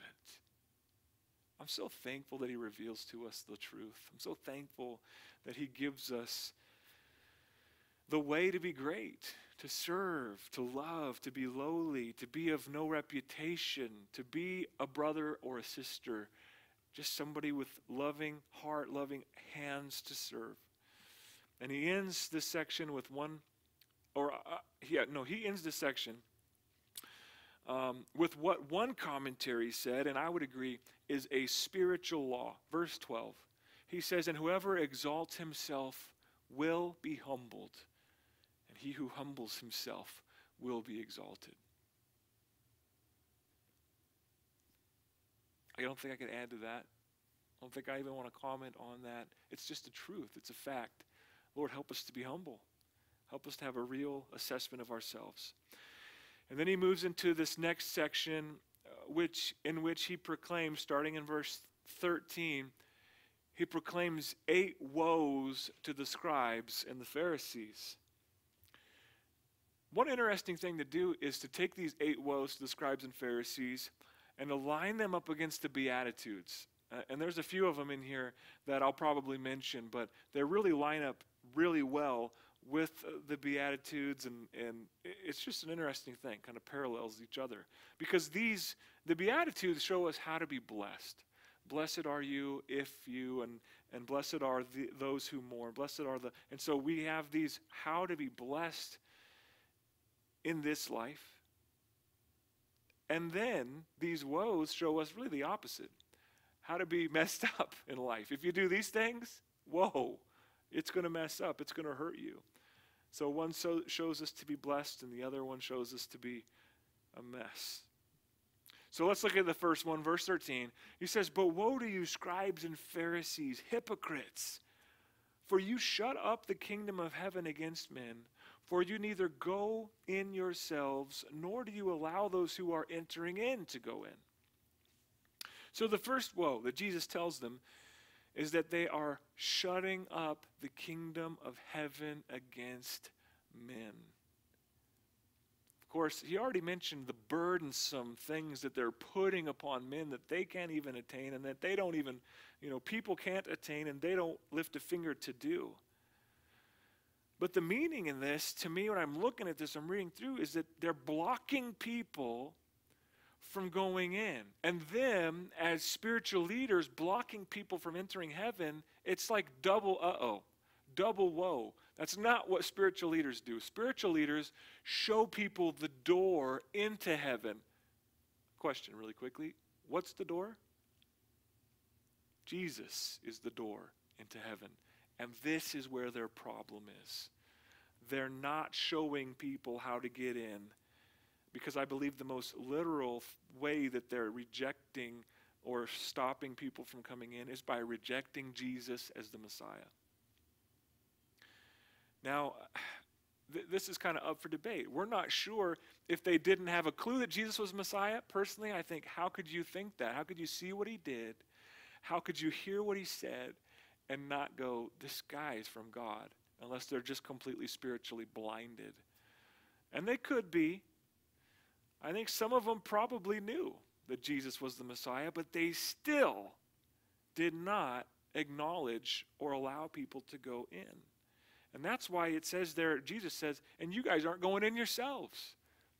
Speaker 3: I'm so thankful that he reveals to us the truth. I'm so thankful that he gives us the way to be great to serve, to love, to be lowly, to be of no reputation, to be a brother or a sister, just somebody with loving heart, loving hands to serve. And he ends this section with one, or uh, yeah, no, he ends this section um, with what one commentary said, and I would agree, is a spiritual law. Verse 12. He says, And whoever exalts himself will be humbled and he who humbles himself will be exalted. I don't think I can add to that. I don't think I even want to comment on that. It's just a truth, it's a fact. Lord, help us to be humble. Help us to have a real assessment of ourselves. And then he moves into this next section, uh, which, in which he proclaims, starting in verse 13, he proclaims eight woes to the scribes and the Pharisees. One interesting thing to do is to take these eight woes to the scribes and Pharisees and align them up against the Beatitudes. Uh, and there's a few of them in here that I'll probably mention, but they really line up really well with uh, the Beatitudes, and, and it's just an interesting thing, kind of parallels each other. Because these, the Beatitudes show us how to be blessed. Blessed are you if you, and, and blessed are the, those who mourn. Blessed are the, and so we have these how to be blessed in this life. And then these woes show us really the opposite how to be messed up in life. If you do these things, whoa, it's going to mess up, it's going to hurt you. So one so shows us to be blessed, and the other one shows us to be a mess. So let's look at the first one, verse 13. He says, But woe to you, scribes and Pharisees, hypocrites! For you shut up the kingdom of heaven against men. For you neither go in yourselves, nor do you allow those who are entering in to go in. So the first woe that Jesus tells them is that they are shutting up the kingdom of heaven against men. Of course, he already mentioned the burdensome things that they're putting upon men that they can't even attain and that they don't even, you know, people can't attain and they don't lift a finger to do. But the meaning in this, to me, when I'm looking at this, I'm reading through, is that they're blocking people from going in. And them, as spiritual leaders, blocking people from entering heaven, it's like double uh oh, double woe. That's not what spiritual leaders do. Spiritual leaders show people the door into heaven. Question, really quickly what's the door? Jesus is the door into heaven. And this is where their problem is. They're not showing people how to get in because I believe the most literal way that they're rejecting or stopping people from coming in is by rejecting Jesus as the Messiah. Now, th- this is kind of up for debate. We're not sure if they didn't have a clue that Jesus was Messiah. Personally, I think, how could you think that? How could you see what he did? How could you hear what he said and not go, this guy is from God, unless they're just completely spiritually blinded? And they could be. I think some of them probably knew that Jesus was the Messiah, but they still did not acknowledge or allow people to go in. And that's why it says there, Jesus says, and you guys aren't going in yourselves.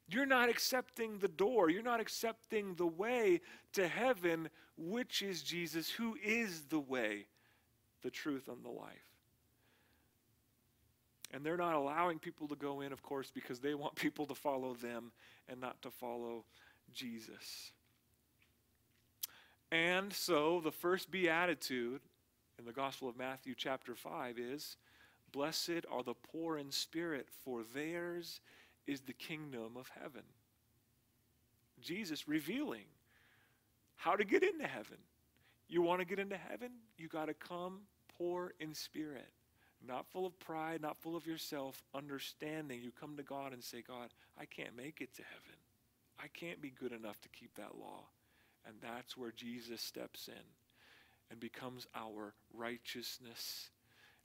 Speaker 3: You're not accepting the door. You're not accepting the way to heaven, which is Jesus, who is the way, the truth, and the life. And they're not allowing people to go in, of course, because they want people to follow them and not to follow Jesus. And so the first beatitude in the Gospel of Matthew, chapter 5, is Blessed are the poor in spirit, for theirs is the kingdom of heaven. Jesus revealing how to get into heaven. You want to get into heaven? You got to come poor in spirit, not full of pride, not full of yourself, understanding. You come to God and say, God, I can't make it to heaven. I can't be good enough to keep that law. And that's where Jesus steps in and becomes our righteousness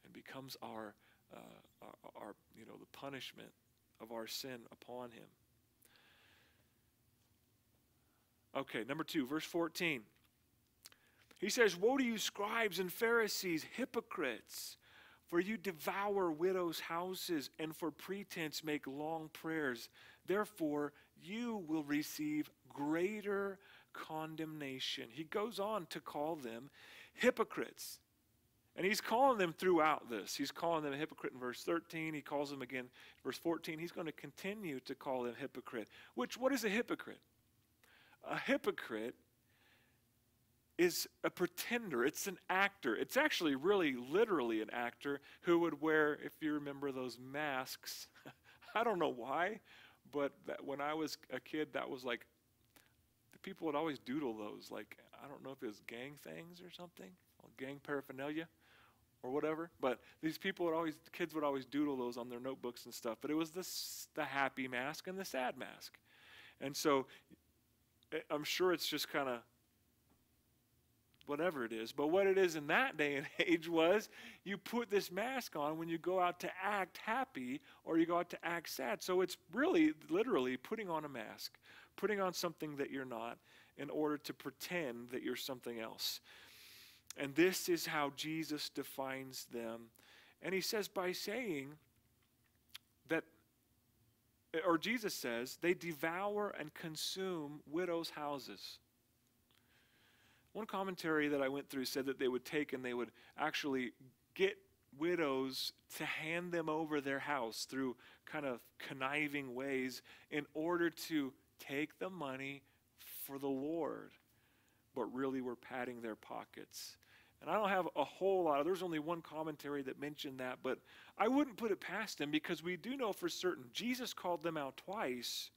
Speaker 3: and becomes our, uh, our, our, you know, the punishment of our sin upon him. Okay, number two, verse 14. He says, Woe to you, scribes and Pharisees, hypocrites! For you devour widows' houses, and for pretense make long prayers. Therefore, you will receive greater condemnation. He goes on to call them hypocrites. And he's calling them throughout this. He's calling them a hypocrite in verse 13. He calls them again verse 14. He's going to continue to call them hypocrite. Which, what is a hypocrite? A hypocrite is a pretender. It's an actor. It's actually really literally an actor who would wear, if you remember those masks, I don't know why, but that, when I was a kid, that was like, people would always doodle those. Like, I don't know if it was gang things or something, or gang paraphernalia or whatever. But these people would always, kids would always doodle those on their notebooks and stuff. But it was this, the happy mask and the sad mask. And so eh, I'm sure it's just kind of whatever it is. But what it is in that day and age was you put this mask on when you go out to act happy or you go out to act sad. So it's really, literally putting on a mask, putting on something that you're not in order to pretend that you're something else. And this is how Jesus defines them. And he says, by saying that, or Jesus says, they devour and consume widows' houses. One commentary that I went through said that they would take and they would actually get widows to hand them over their house through kind of conniving ways in order to take the money for the Lord, but really were padding their pockets. And I don't have a whole lot. Of, there's only one commentary that mentioned that, but I wouldn't put it past them because we do know for certain Jesus called them out twice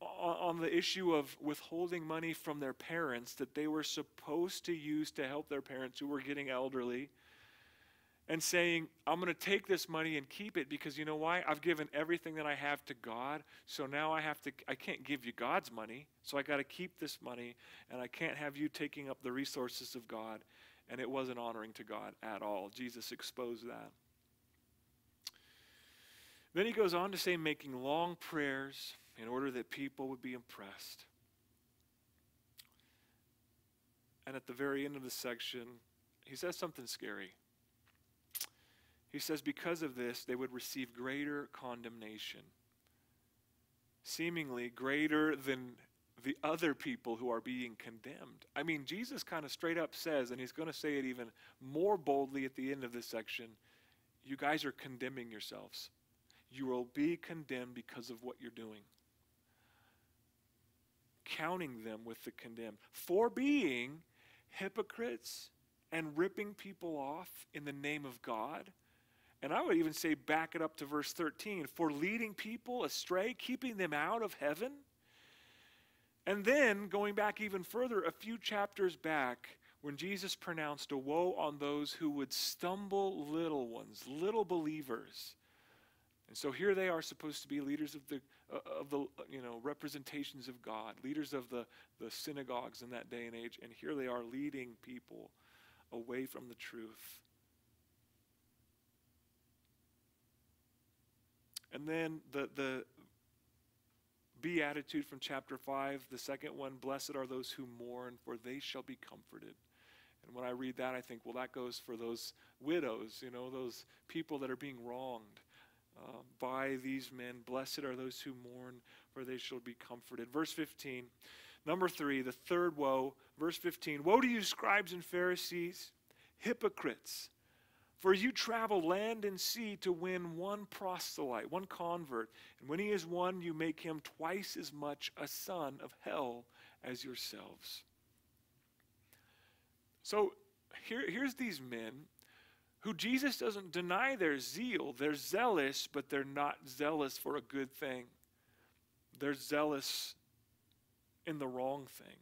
Speaker 3: on the issue of withholding money from their parents that they were supposed to use to help their parents who were getting elderly and saying, I'm going to take this money and keep it because you know why? I've given everything that I have to God. So now I have to I can't give you God's money. So I got to keep this money and I can't have you taking up the resources of God. And it wasn't honoring to God at all. Jesus exposed that. Then he goes on to say making long prayers in order that people would be impressed. And at the very end of the section, he says something scary. He says, because of this, they would receive greater condemnation, seemingly greater than the other people who are being condemned. I mean, Jesus kind of straight up says, and he's going to say it even more boldly at the end of this section you guys are condemning yourselves. You will be condemned because of what you're doing. Counting them with the condemned for being hypocrites and ripping people off in the name of God and I would even say, back it up to verse 13 for leading people astray, keeping them out of heaven. And then going back even further, a few chapters back, when Jesus pronounced a woe on those who would stumble little ones, little believers. And so here they are supposed to be leaders of the, Uh, of the you know, representations of God, leaders of the, the synagogues in that day and age. And here they are leading people away from the truth. And then the, the beatitude from chapter 5, the second one Blessed are those who mourn, for they shall be comforted. And when I read that, I think, well, that goes for those widows, you know, those people that are being wronged uh, by these men. Blessed are those who mourn, for they shall be comforted. Verse 15, number three, the third woe. Verse 15 Woe to you, scribes and Pharisees, hypocrites! For you travel land and sea to win one proselyte, one convert. And when he is won, you make him twice as much a son of hell as yourselves. So here, here's these men who Jesus doesn't deny their zeal. They're zealous, but they're not zealous for a good thing. They're zealous in the wrong thing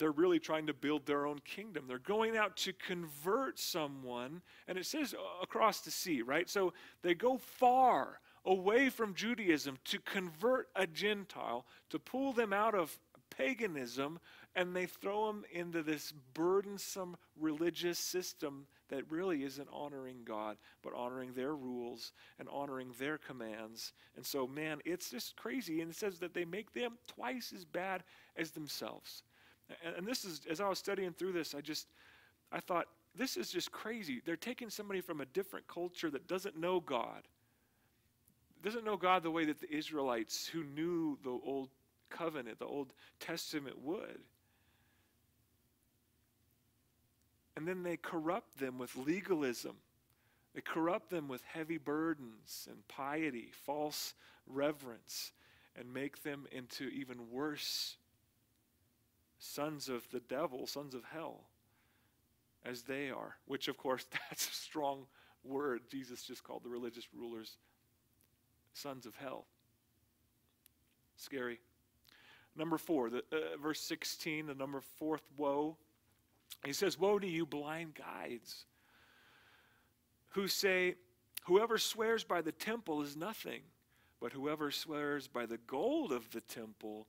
Speaker 3: they're really trying to build their own kingdom. They're going out to convert someone, and it says across the sea, right? So they go far away from Judaism to convert a Gentile, to pull them out of paganism, and they throw them into this burdensome religious system that really isn't honoring God, but honoring their rules and honoring their commands. And so, man, it's just crazy. And it says that they make them twice as bad as themselves. And, and this is, as I was studying through this, I just, I thought, this is just crazy. They're taking somebody from a different culture that doesn't know God, doesn't know God the way that the Israelites who knew the old covenant, the Old Testament would. And then they corrupt them with legalism. They corrupt them with heavy burdens and piety, false reverence, and make them into even worse sons of the devil, sons of hell, as they are, which, of course, that's a strong word. Jesus just called the religious rulers sons of hell. Scary. Number four, the, uh, verse 16, the number fourth woe. He says, Woe to you, blind guides, who say, Whoever swears by the temple is nothing, but whoever swears by the gold of the temple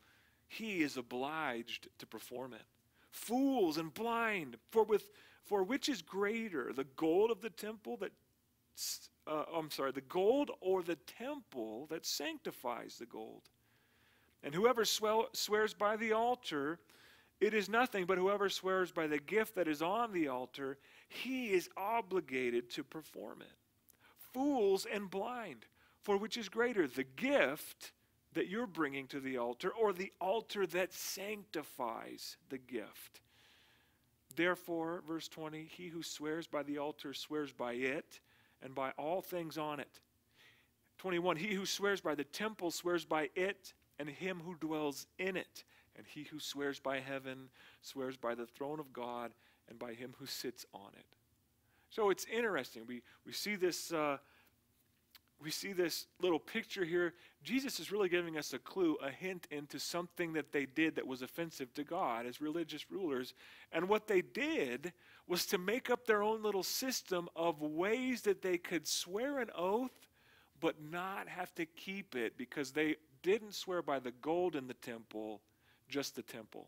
Speaker 3: he is obliged to perform it. Fools and blind, for with for which is greater, the gold of the temple that uh, I'm sorry, the gold or the temple that sanctifies the gold? And whoever swears by the altar, it is nothing, but whoever swears by the gift that is on the altar, he is obligated to perform it. Fools and blind, for which is greater, the gift that you're bringing to the altar or the altar that sanctifies the gift. Therefore, verse 20, he who swears by the altar swears by it and by all things on it. 21, he who swears by the temple swears by it and him who dwells in it. And he who swears by heaven swears by the throne of God and by him who sits on it. So it's interesting. We, we see this. Uh, we see this little picture here. Jesus is really giving us a clue, a hint into something that they did that was offensive to God as religious rulers. And what they did was to make up their own little system of ways that they could swear an oath but not have to keep it because they didn't swear by the gold in the temple, just the temple.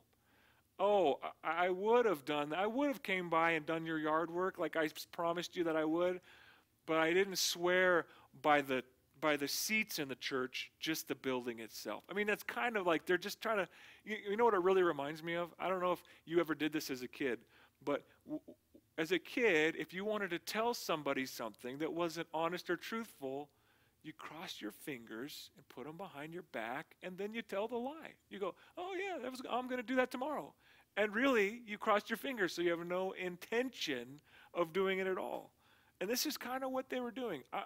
Speaker 3: Oh, I would have done that. I would have came by and done your yard work like I promised you that I would, but I didn't swear by the by the seats in the church, just the building itself. I mean, that's kind of like they're just trying to. You, you know what it really reminds me of? I don't know if you ever did this as a kid, but w- as a kid, if you wanted to tell somebody something that wasn't honest or truthful, you cross your fingers and put them behind your back, and then you tell the lie. You go, "Oh yeah, that was, I'm going to do that tomorrow," and really, you crossed your fingers, so you have no intention of doing it at all. And this is kind of what they were doing. I,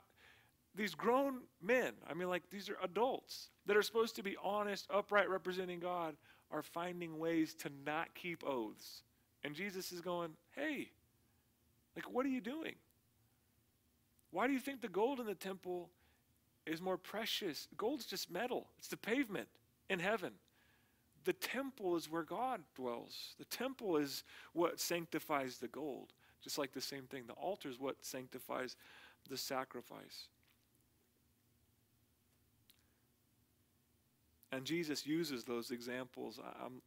Speaker 3: these grown men, I mean, like these are adults that are supposed to be honest, upright, representing God, are finding ways to not keep oaths. And Jesus is going, hey, like, what are you doing? Why do you think the gold in the temple is more precious. Gold's just metal, it's the pavement in heaven. The temple is where God dwells. The temple is what sanctifies the gold. Just like the same thing, the altar is what sanctifies the sacrifice. And Jesus uses those examples. I'm,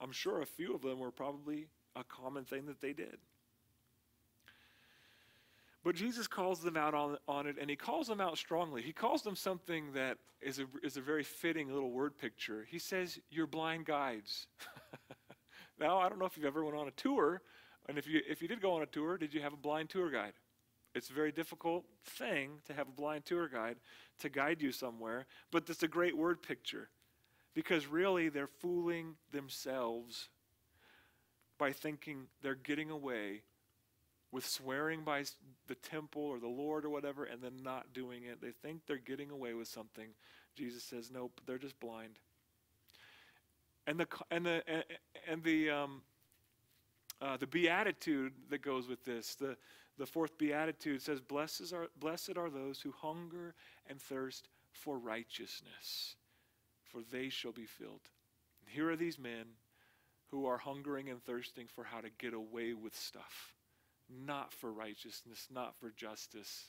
Speaker 3: I'm sure a few of them were probably a common thing that they did. But Jesus calls them out on, on it, and he calls them out strongly. He calls them something that is a, is a very fitting little word picture. He says, You're blind guides. now, I don't know if you've ever went on a tour, and if you, if you did go on a tour, did you have a blind tour guide? It's a very difficult thing to have a blind tour guide to guide you somewhere, but it's a great word picture because really they're fooling themselves by thinking they're getting away with swearing by the temple or the Lord or whatever and then not doing it. They think they're getting away with something. Jesus says, nope, they're just blind. And the, and the, and, and the, um, uh, the beatitude that goes with this, the, the fourth beatitude says, blessed are, blessed are those who hunger and thirst for righteousness, for they shall be filled. And here are these men who are hungering and thirsting for how to get away with stuff, not for righteousness, not for justice.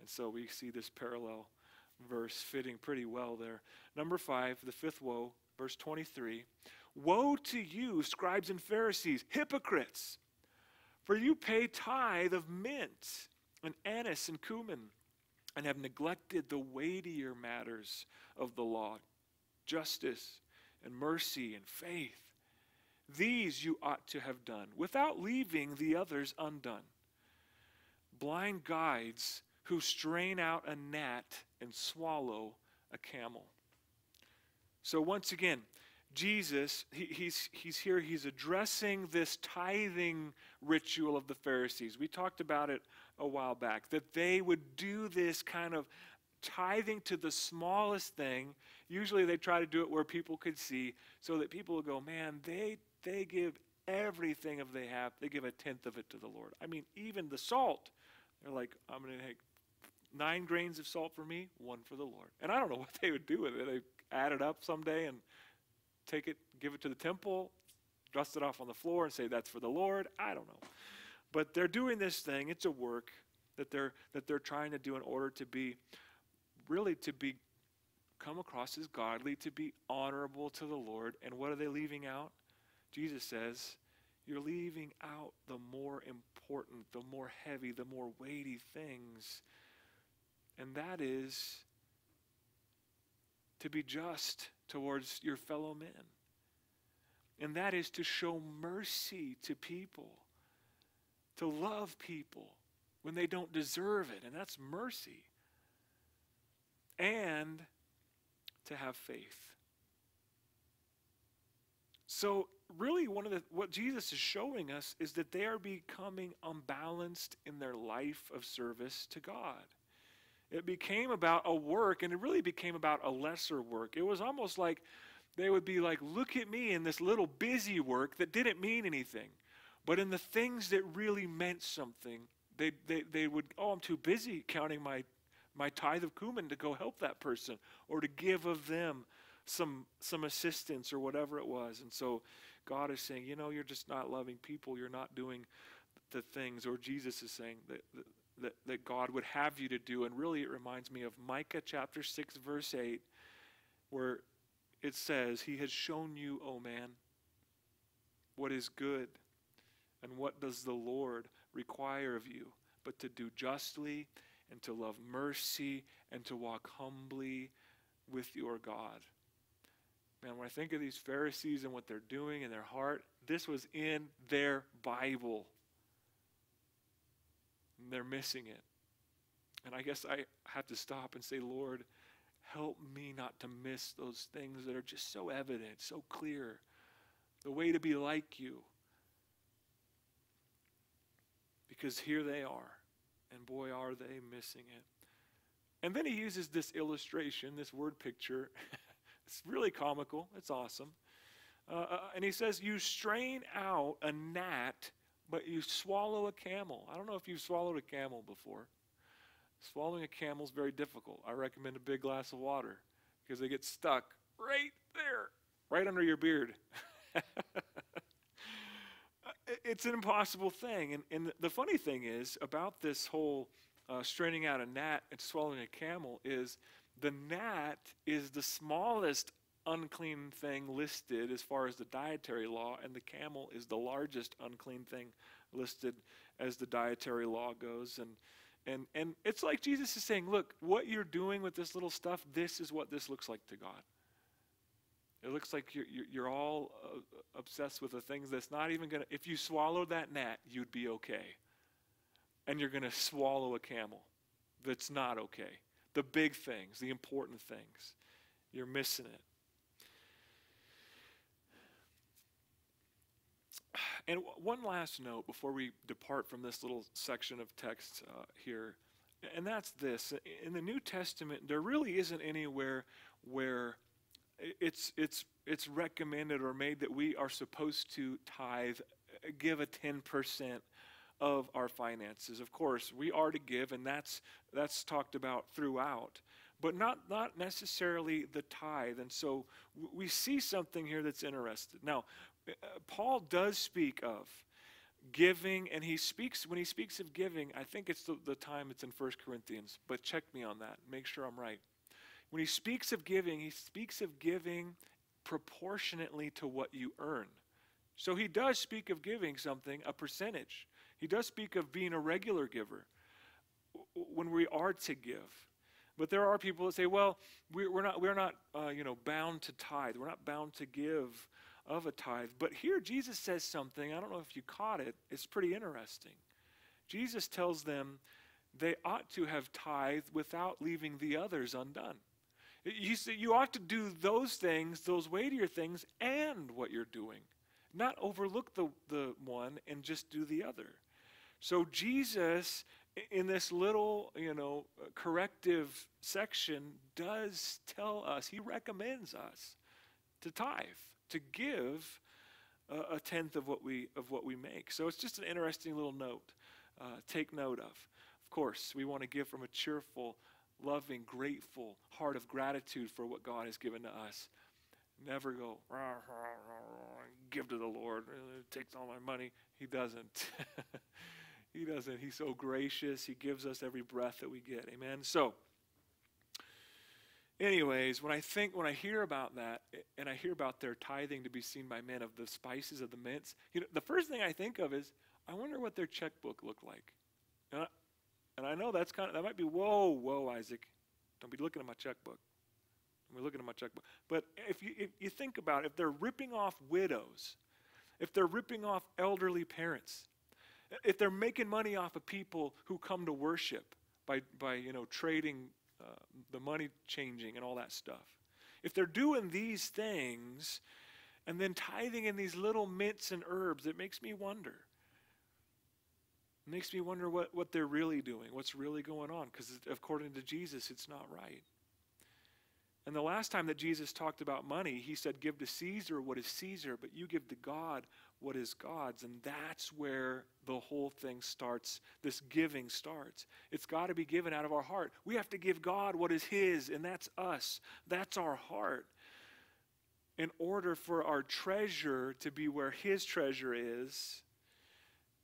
Speaker 3: And so we see this parallel verse fitting pretty well there. Number five, the fifth woe, verse 23 Woe to you, scribes and Pharisees, hypocrites! For you pay tithe of mint and anise and cumin, and have neglected the weightier matters of the law justice and mercy and faith. These you ought to have done, without leaving the others undone. Blind guides who strain out a gnat and swallow a camel. So, once again, Jesus, he, he's, he's here, he's addressing this tithing ritual of the Pharisees. We talked about it a while back, that they would do this kind of tithing to the smallest thing. Usually they try to do it where people could see, so that people will go, man, they, they give everything of they have, they give a tenth of it to the Lord. I mean, even the salt, they're like, I'm going to take nine grains of salt for me, one for the Lord. And I don't know what they would do with it. They add it up someday and take it, give it to the temple, dust it off on the floor, and say that's for the Lord. I don't know, but they're doing this thing. It's a work that they're that they're trying to do in order to be, really to be, come across as godly, to be honorable to the Lord. And what are they leaving out? Jesus says, you're leaving out the more important, the more heavy, the more weighty things, and that is to be just towards your fellow men. And that is to show mercy to people, to love people when they don't deserve it, and that's mercy. And to have faith. So, really, one of the what Jesus is showing us is that they are becoming unbalanced in their life of service to God. It became about a work, and it really became about a lesser work. It was almost like they would be like, look at me in this little busy work that didn't mean anything. But in the things that really meant something, they, they, they would, oh, I'm too busy counting my, my tithe of cumin to go help that person or to give of them some, some assistance or whatever it was. And so God is saying, you know, you're just not loving people. You're not doing the things, or Jesus is saying that, that that, God would have you to do. And really, it reminds me of Micah chapter 6, verse 8, where it says, He has shown you, O man, what is good, and what does the Lord require of you, but to do justly, and to love mercy, and to walk humbly with your God. Man, when I think of these Pharisees and what they're doing in their heart, this was in their Bible and they're missing it. And I guess I have to stop and say, Lord, help me not to miss those things that are just so evident, so clear. The way to be like you. Because here they are. And boy, are they missing it. And then he uses this illustration, this word picture. it's really comical. It's awesome. Uh, uh, and he says, You strain out a gnat but you swallow a camel. I don't know if you've swallowed a camel before. Swallowing a camel is very difficult. I recommend a big glass of water because they get stuck right there, right under your beard. it's an impossible thing. And, and the funny thing is about this whole uh, straining out a gnat and swallowing a camel is the gnat is the smallest unclean thing listed as far as the dietary law, and the camel is the largest unclean thing listed as the dietary law goes. And and and it's like Jesus is saying, look, what you're doing with this little stuff, this is what this looks like to God. It looks like you're, you're all uh, obsessed with the things that's not even going to, if you swallowed that gnat, you'd be okay. And you're going to swallow a camel that's not okay. The big things, the important things, you're missing it. And one last note before we depart from this little section of text uh, here, and that's this. In the New Testament, there really isn't anywhere where it's, it's, it's recommended or made that we are supposed to tithe, uh, give a 10% of our finances. Of course, we are to give, and that's, that's talked about throughout, but not, not necessarily the tithe. And so we see something here that's interesting. Now, uh, Paul does speak of giving, and he speaks, when he speaks of giving, I think it's the, the time it's in 1 Corinthians, but check me on that. Make sure I'm right. When he speaks of giving, he speaks of giving proportionately to what you earn. So he does speak of giving something, a percentage. He does speak of being a regular giver when we are to give. But there are people that say, well, we're not, we're not uh, you know, bound to tithe. We're not bound to give of a tithe. But here Jesus says something, I don't know if you caught it, it's pretty interesting. Jesus tells them they ought to have tithe without leaving the others undone. You, you ought to do those things, those weightier things, and what you're doing. Not overlook the, the one and just do the other. So Jesus, in this little, you know, corrective section, does tell us, he recommends us to tithe, to give a, a tenth of what we of what we make. So it's just an interesting little note. Uh, take note of. Of course, we want to give from a cheerful loving, grateful heart of gratitude for what God has given to us. Never go, rah, rah, rah, give to the Lord. It takes all my money. He doesn't. he doesn't. He's so gracious. He gives us every breath that we get. Amen. So, anyways, when I think, when I hear about that, and I hear about their tithing to be seen by men of the spices of the mints, you know, the first thing I think of is, I wonder what their checkbook looked like. And I, and I know that's kind of, that might be, whoa, whoa, Isaac. Don't be looking at my checkbook. Don't be looking at my checkbook. But if you, if you think about it, if they're ripping off widows, if they're ripping off elderly parents, if they're making money off of people who come to worship by, by you know, trading uh, the money changing and all that stuff, if they're doing these things and then tithing in these little mints and herbs, it makes me wonder it makes me wonder what, what they're really doing, what's really going on, because according to Jesus, it's not right. And the last time that Jesus talked about money, he said, Give to Caesar what is Caesar, but you give to God what is God's. And that's where the whole thing starts. This giving starts. It's got to be given out of our heart. We have to give God what is His, and that's us. That's our heart. In order for our treasure to be where His treasure is,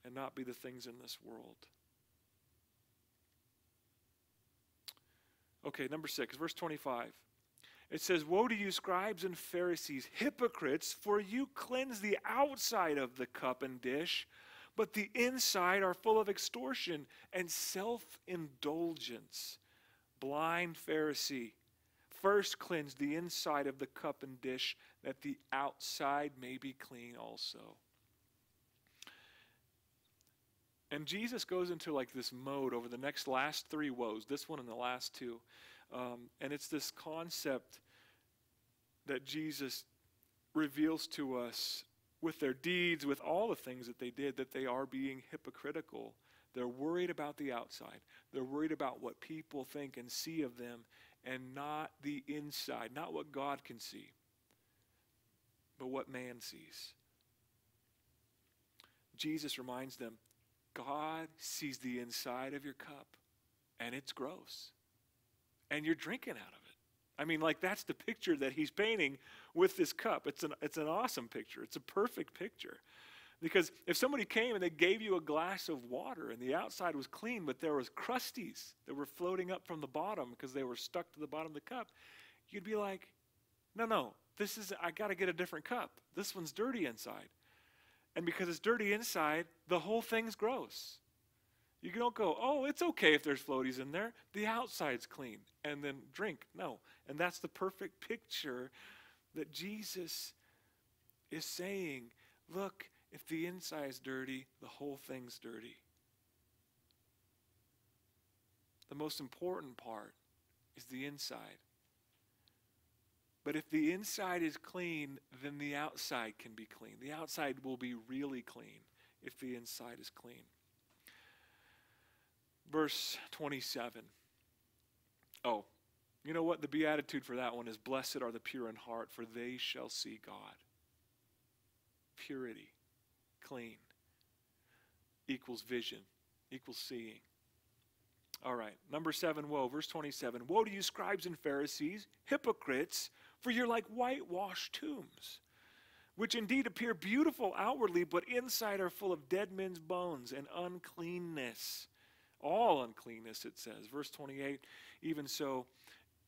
Speaker 3: and not be the things in this world. Okay, number six, verse 25. It says, Woe to you, scribes and Pharisees, hypocrites, for you cleanse the outside of the cup and dish, but the inside are full of extortion and self indulgence. Blind Pharisee, first cleanse the inside of the cup and dish, that the outside may be clean also. And Jesus goes into like this mode over the next last three woes, this one and the last two. Um, and it's this concept that Jesus reveals to us with their deeds, with all the things that they did, that they are being hypocritical. They're worried about the outside. They're worried about what people think and see of them and not the inside, not what God can see, but what man sees. Jesus reminds them God sees the inside of your cup and it's gross. And you're drinking out of it. I mean, like that's the picture that he's painting with this cup. It's an, it's an awesome picture. It's a perfect picture.
Speaker 1: Because if somebody came and they gave you a glass of water and the outside was clean, but there was crusties that were floating up from the bottom because they were stuck to the bottom of the cup, you'd be like, no, no, this is, I got to get a different cup. This one's dirty inside. And because it's dirty inside, the whole thing's gross. You don't go, oh, it's okay if there's floaties in there. The outside's clean. And then drink. No. And that's the perfect picture that Jesus is saying. Look, if the inside's dirty, the whole thing's dirty. The most important part is the inside. But if the inside is clean, then the outside can be clean. The outside will be really clean if the inside is clean. Verse 27. Oh, you know what? The beatitude for that one is Blessed are the pure in heart, for they shall see God. Purity clean equals vision, equals seeing. All right, number seven, woe. Verse 27 Woe to you, scribes and Pharisees, hypocrites, for you're like whitewashed tombs, which indeed appear beautiful outwardly, but inside are full of dead men's bones and uncleanness. All uncleanness, it says. Verse 28 Even so,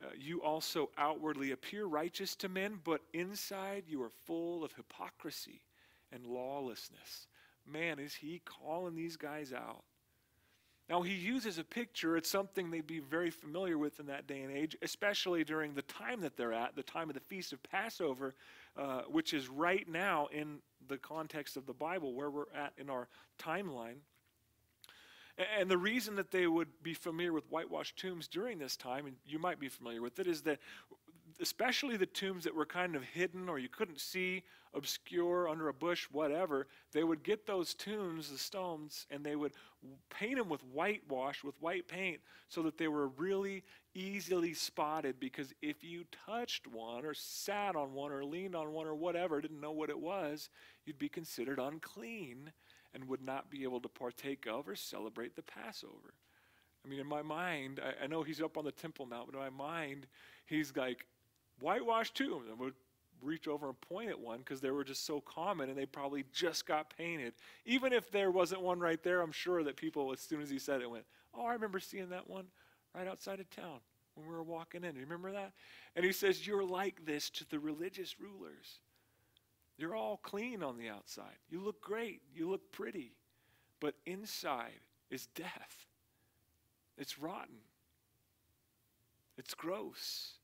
Speaker 1: uh, you also outwardly appear righteous to men, but inside you are full of hypocrisy and lawlessness. Man, is he calling these guys out. Now, he uses a picture. It's something they'd be very familiar with in that day and age, especially during the time that they're at, the time of the Feast of Passover, uh, which is right now in the context of the Bible, where we're at in our timeline. And the reason that they would be familiar with whitewashed tombs during this time, and you might be familiar with it, is that especially the tombs that were kind of hidden or you couldn't see, obscure, under a bush, whatever, they would get those tombs, the stones, and they would paint them with whitewash, with white paint, so that they were really easily spotted. Because if you touched one or sat on one or leaned on one or whatever, didn't know what it was, you'd be considered unclean and would not be able to partake of or celebrate the Passover. I mean, in my mind, I, I know he's up on the Temple Mount, but in my mind, he's like, whitewashed tombs. And would reach over and point at one because they were just so common and they probably just got painted. Even if there wasn't one right there, I'm sure that people, as soon as he said it, went, Oh, I remember seeing that one right outside of town when we were walking in. remember that? And he says, You're like this to the religious rulers. You're all clean on the outside. You look great. You look pretty. But inside is death. It's rotten. It's gross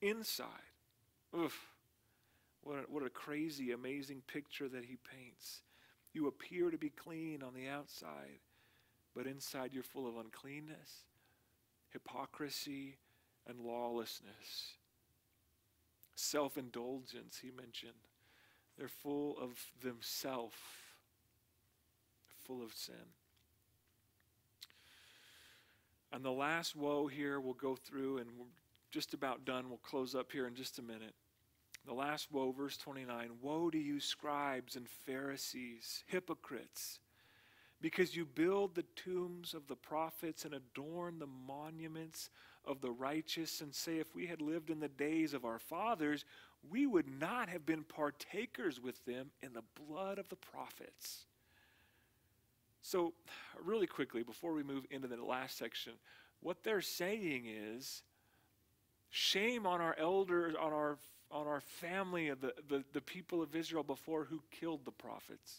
Speaker 1: inside. Oof. What a, what a crazy, amazing picture that he paints. You appear to be clean on the outside, but inside you're full of uncleanness, hypocrisy, and lawlessness. Self indulgence, he mentioned. They're full of themselves, full of sin. And the last woe here we'll go through, and we're just about done. We'll close up here in just a minute. The last woe, verse 29 Woe to you, scribes and Pharisees, hypocrites, because you build the tombs of the prophets and adorn the monuments of the righteous, and say, If we had lived in the days of our fathers, we would not have been partakers with them in the blood of the prophets. So, really quickly, before we move into the last section, what they're saying is Shame on our elders, on our, on our family, the, the, the people of Israel before who killed the prophets.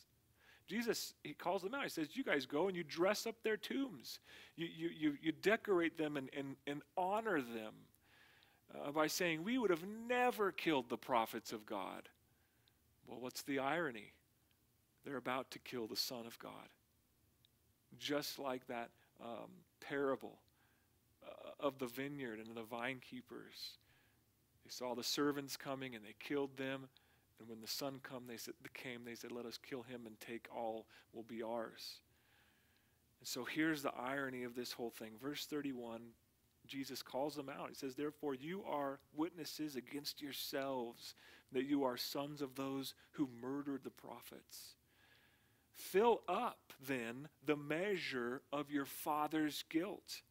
Speaker 1: Jesus, he calls them out. He says, You guys go and you dress up their tombs. You, you, you, you decorate them and, and, and honor them uh, by saying, We would have never killed the prophets of God. Well, what's the irony? They're about to kill the Son of God. Just like that um, parable uh, of the vineyard and the vine keepers. They saw the servants coming and they killed them. And when the son come, they said, came, they said, Let us kill him and take all will be ours. And so here's the irony of this whole thing. Verse 31, Jesus calls them out. He says, Therefore, you are witnesses against yourselves that you are sons of those who murdered the prophets. Fill up, then, the measure of your father's guilt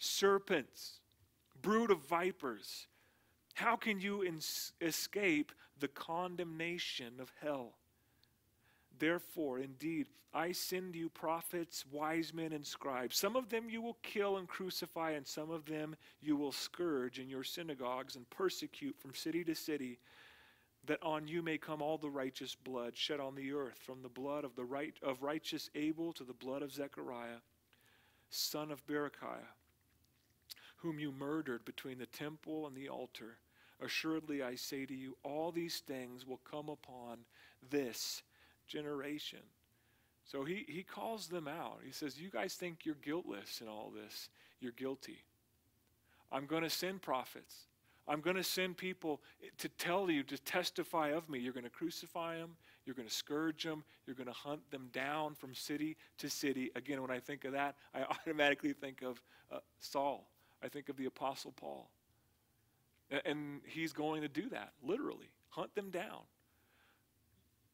Speaker 1: serpents, brood of vipers. How can you escape the condemnation of hell? Therefore, indeed, I send you prophets, wise men, and scribes. Some of them you will kill and crucify, and some of them you will scourge in your synagogues and persecute from city to city, that on you may come all the righteous blood shed on the earth, from the blood of the right of righteous Abel to the blood of Zechariah, son of Berechiah, whom you murdered between the temple and the altar. Assuredly, I say to you, all these things will come upon this generation. So he, he calls them out. He says, You guys think you're guiltless in all this. You're guilty. I'm going to send prophets. I'm going to send people to tell you, to testify of me. You're going to crucify them. You're going to scourge them. You're going to hunt them down from city to city. Again, when I think of that, I automatically think of uh, Saul. I think of the Apostle Paul. And, and he's going to do that, literally. Hunt them down.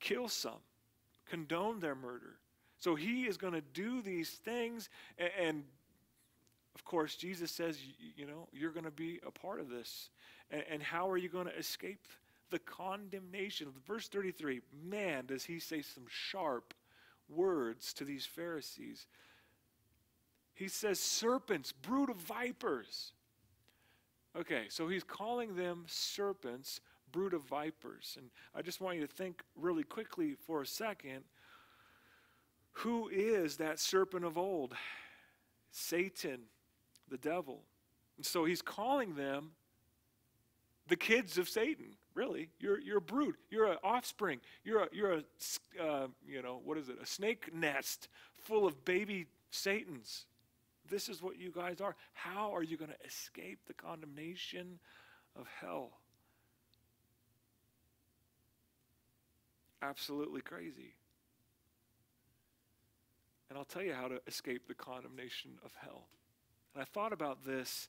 Speaker 1: Kill some condone their murder. So he is going to do these things. And, and, of course, Jesus says, you, know, you're going to be a part of this. And, and how are you going to escape the condemnation? Verse 33 man, does he say some sharp words to these Pharisees. He says, serpents, brood of vipers. Okay, so he's calling them serpents brood of vipers. And I just want you to think really quickly for a second who is that serpent of old? Satan, the devil. And so he's calling them the kids of Satan. Really, you're you're a brood. You're an offspring. You're a you're a uh, you know what is it? A snake nest full of baby Satans. This is what you guys are. How are you going to escape the condemnation of hell? Absolutely crazy. And I'll tell you how to escape the condemnation of hell. And I thought about this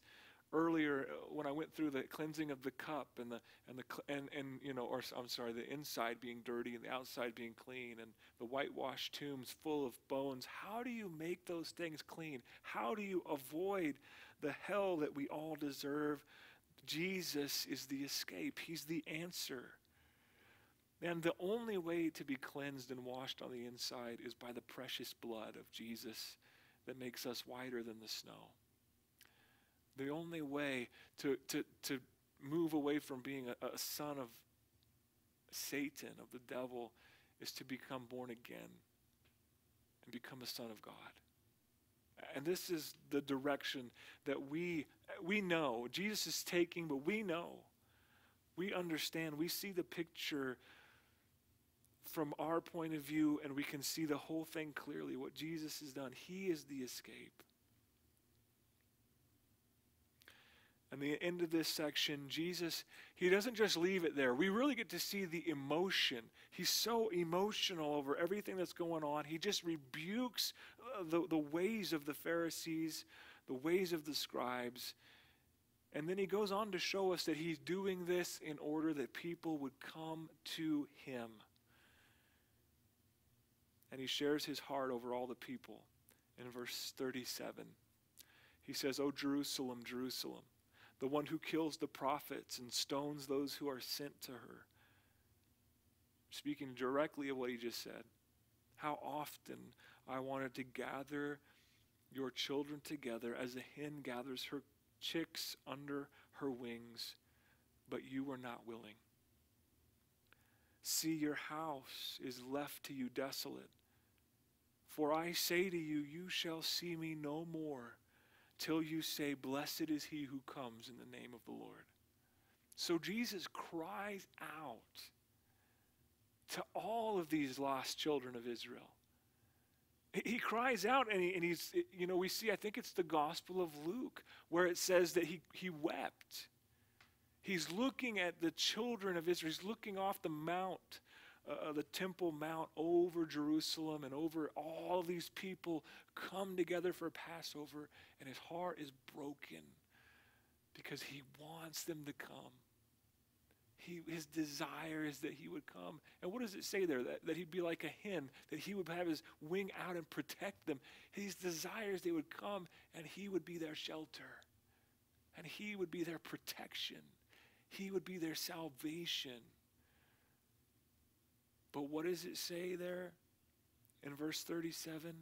Speaker 1: earlier uh, when I went through the cleansing of the cup and the and the and and you know or I'm sorry the inside being dirty and the outside being clean and the whitewashed tombs full of bones. How do you make those things clean? How do you avoid the hell that we all deserve? Jesus is the escape. He's the answer Man, the only way to be cleansed and washed on the inside is by the precious blood of Jesus that makes us whiter than the snow. The only way to, to, to move away from being a, a son of Satan, of the devil, is to become born again and become a son of God. And this is the direction that we, we know Jesus is taking, but we know. We understand. We see the picture from our point of view and we can see the whole thing clearly, what Jesus has done. He is the escape. And the end of this section, Jesus, he doesn't just leave it there. We really get to see the emotion. He's so emotional over everything that's going on. He just rebukes uh, the, the ways of the Pharisees, the ways of the scribes. And then he goes on to show us that he's doing this in order that people would come to him and he shares his heart over all the people. In verse 37, he says, O Jerusalem, Jerusalem, the one who kills the prophets and stones those who are sent to her. Speaking directly of what he just said. How often I wanted to gather your children together as a hen gathers her chicks under her wings, but you were not willing. See, your house is left to you desolate. For I say to you, you shall see me no more till you say, Blessed is he who comes in the name of the Lord. So Jesus cries out to all of these lost children of Israel. He cries out, and, he, and he's, you know, we see, I think it's the Gospel of Luke, where it says that he, he wept. He's looking at the children of Israel. He's looking off the mount, uh, uh, the Temple Mount over Jerusalem and over all these people come together for Passover, and his heart is broken because he wants them to come. He, his desire is that he would come. And what does it say there? That, that he'd be like a hen, that he would have his wing out and protect them. His desires they would come and he would be their shelter. And he would be their protection. He would be their salvation. But what does it say there? in verse 37?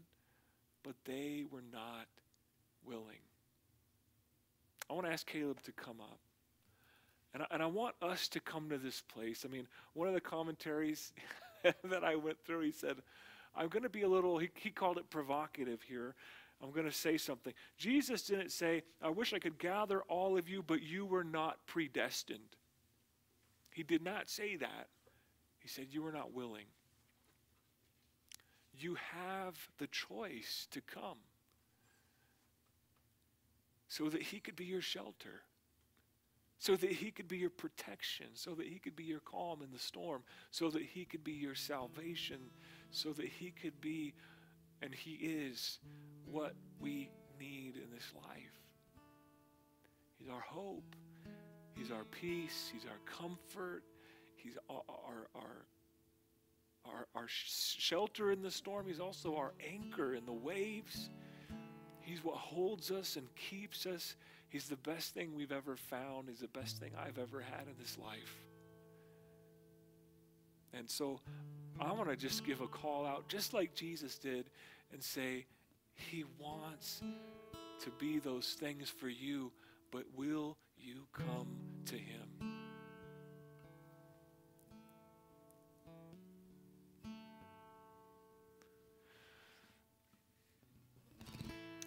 Speaker 1: But they were not willing. I want to ask Caleb to come up. And I, and I want us to come to this place. I mean, one of the commentaries that I went through, he said, I'm going to be a little, he, he called it provocative here. I'm going to say something. Jesus didn't say, I wish I could gather all of you, but you were not predestined. He did not say that. He said, You were not willing. You have the choice to come so that He could be your shelter, so that He could be your protection, so that He could be your calm in the storm, so that He could be your salvation, so that He could be, and He is, what we need in this life. He's our hope, He's our peace, He's our comfort, He's our, our, our, our, shelter in the storm, He's also our anchor in the waves. He's what holds us and keeps us. He's the best thing we've ever found. He's the best thing I've ever had in this life. And so I want to just give a call out, just like Jesus did, and say, He wants to be those things for you, but will you come to Him?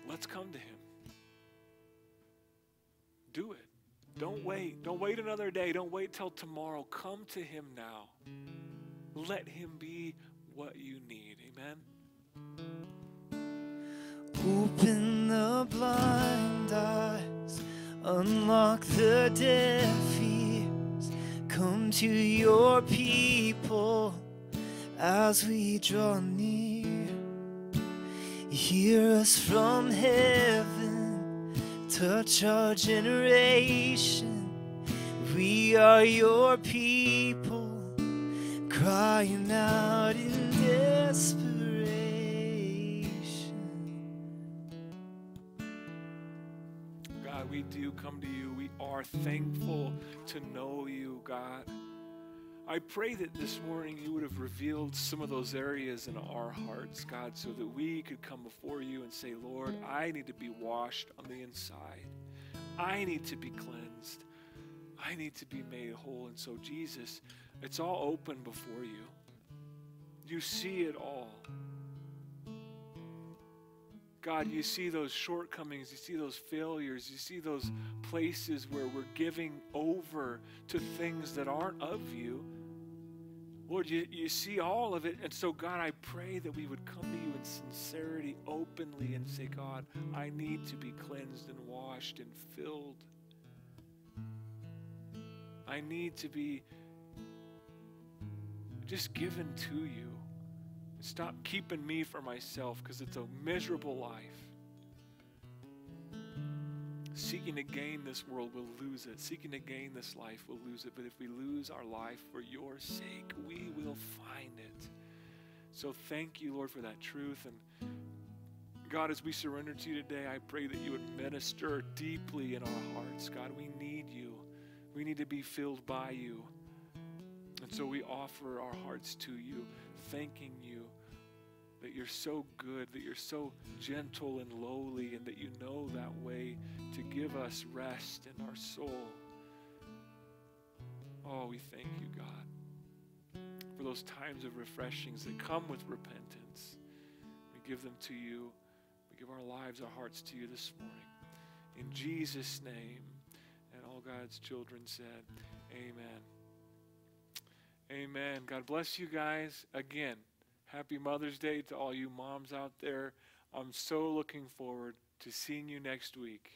Speaker 1: Let's come to Him. Do it. Don't wait. Don't wait another day. Don't wait till tomorrow. Come to Him now. Let Him be what you need. Amen.
Speaker 3: Open the blind eyes, unlock the deaf ears. Come to your people as we draw near. Hear us from heaven, touch our generation. We are your people, crying out in desperation.
Speaker 1: We do come to you. We are thankful to know you, God. I pray that this morning you would have revealed some of those areas in our hearts, God, so that we could come before you and say, Lord, I need to be washed on the inside. I need to be cleansed. I need to be made whole. And so, Jesus, it's all open before you. You see it all. God, you see those shortcomings, you see those failures, you see those places where we're giving over to things that aren't of you. Lord, you, you see all of it. And so, God, I pray that we would come to you in sincerity, openly, and say, God, I need to be cleansed and washed and filled. I need to be just given to you. Stop keeping me for myself because it's a miserable life. Seeking to gain this world, we'll lose it. Seeking to gain this life, we'll lose it. But if we lose our life for your sake, we will find it. So thank you, Lord, for that truth. And God, as we surrender to you today, I pray that you would minister deeply in our hearts. God, we need you. We need to be filled by you. And so we offer our hearts to you, thanking you that you're so good, that you're so gentle and lowly, and that you know that way to give us rest in our soul. Oh, we thank you, God, for those times of refreshings that come with repentance. We give them to you. We give our lives, our hearts to you this morning. In Jesus' name. And all God's children said, Amen. Amen. God bless you guys. Again, happy Mother's Day to all you moms out there. I'm so looking forward to seeing you next week.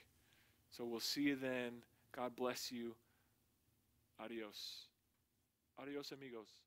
Speaker 1: So we'll see you then. God bless you. Adios. Adios, amigos.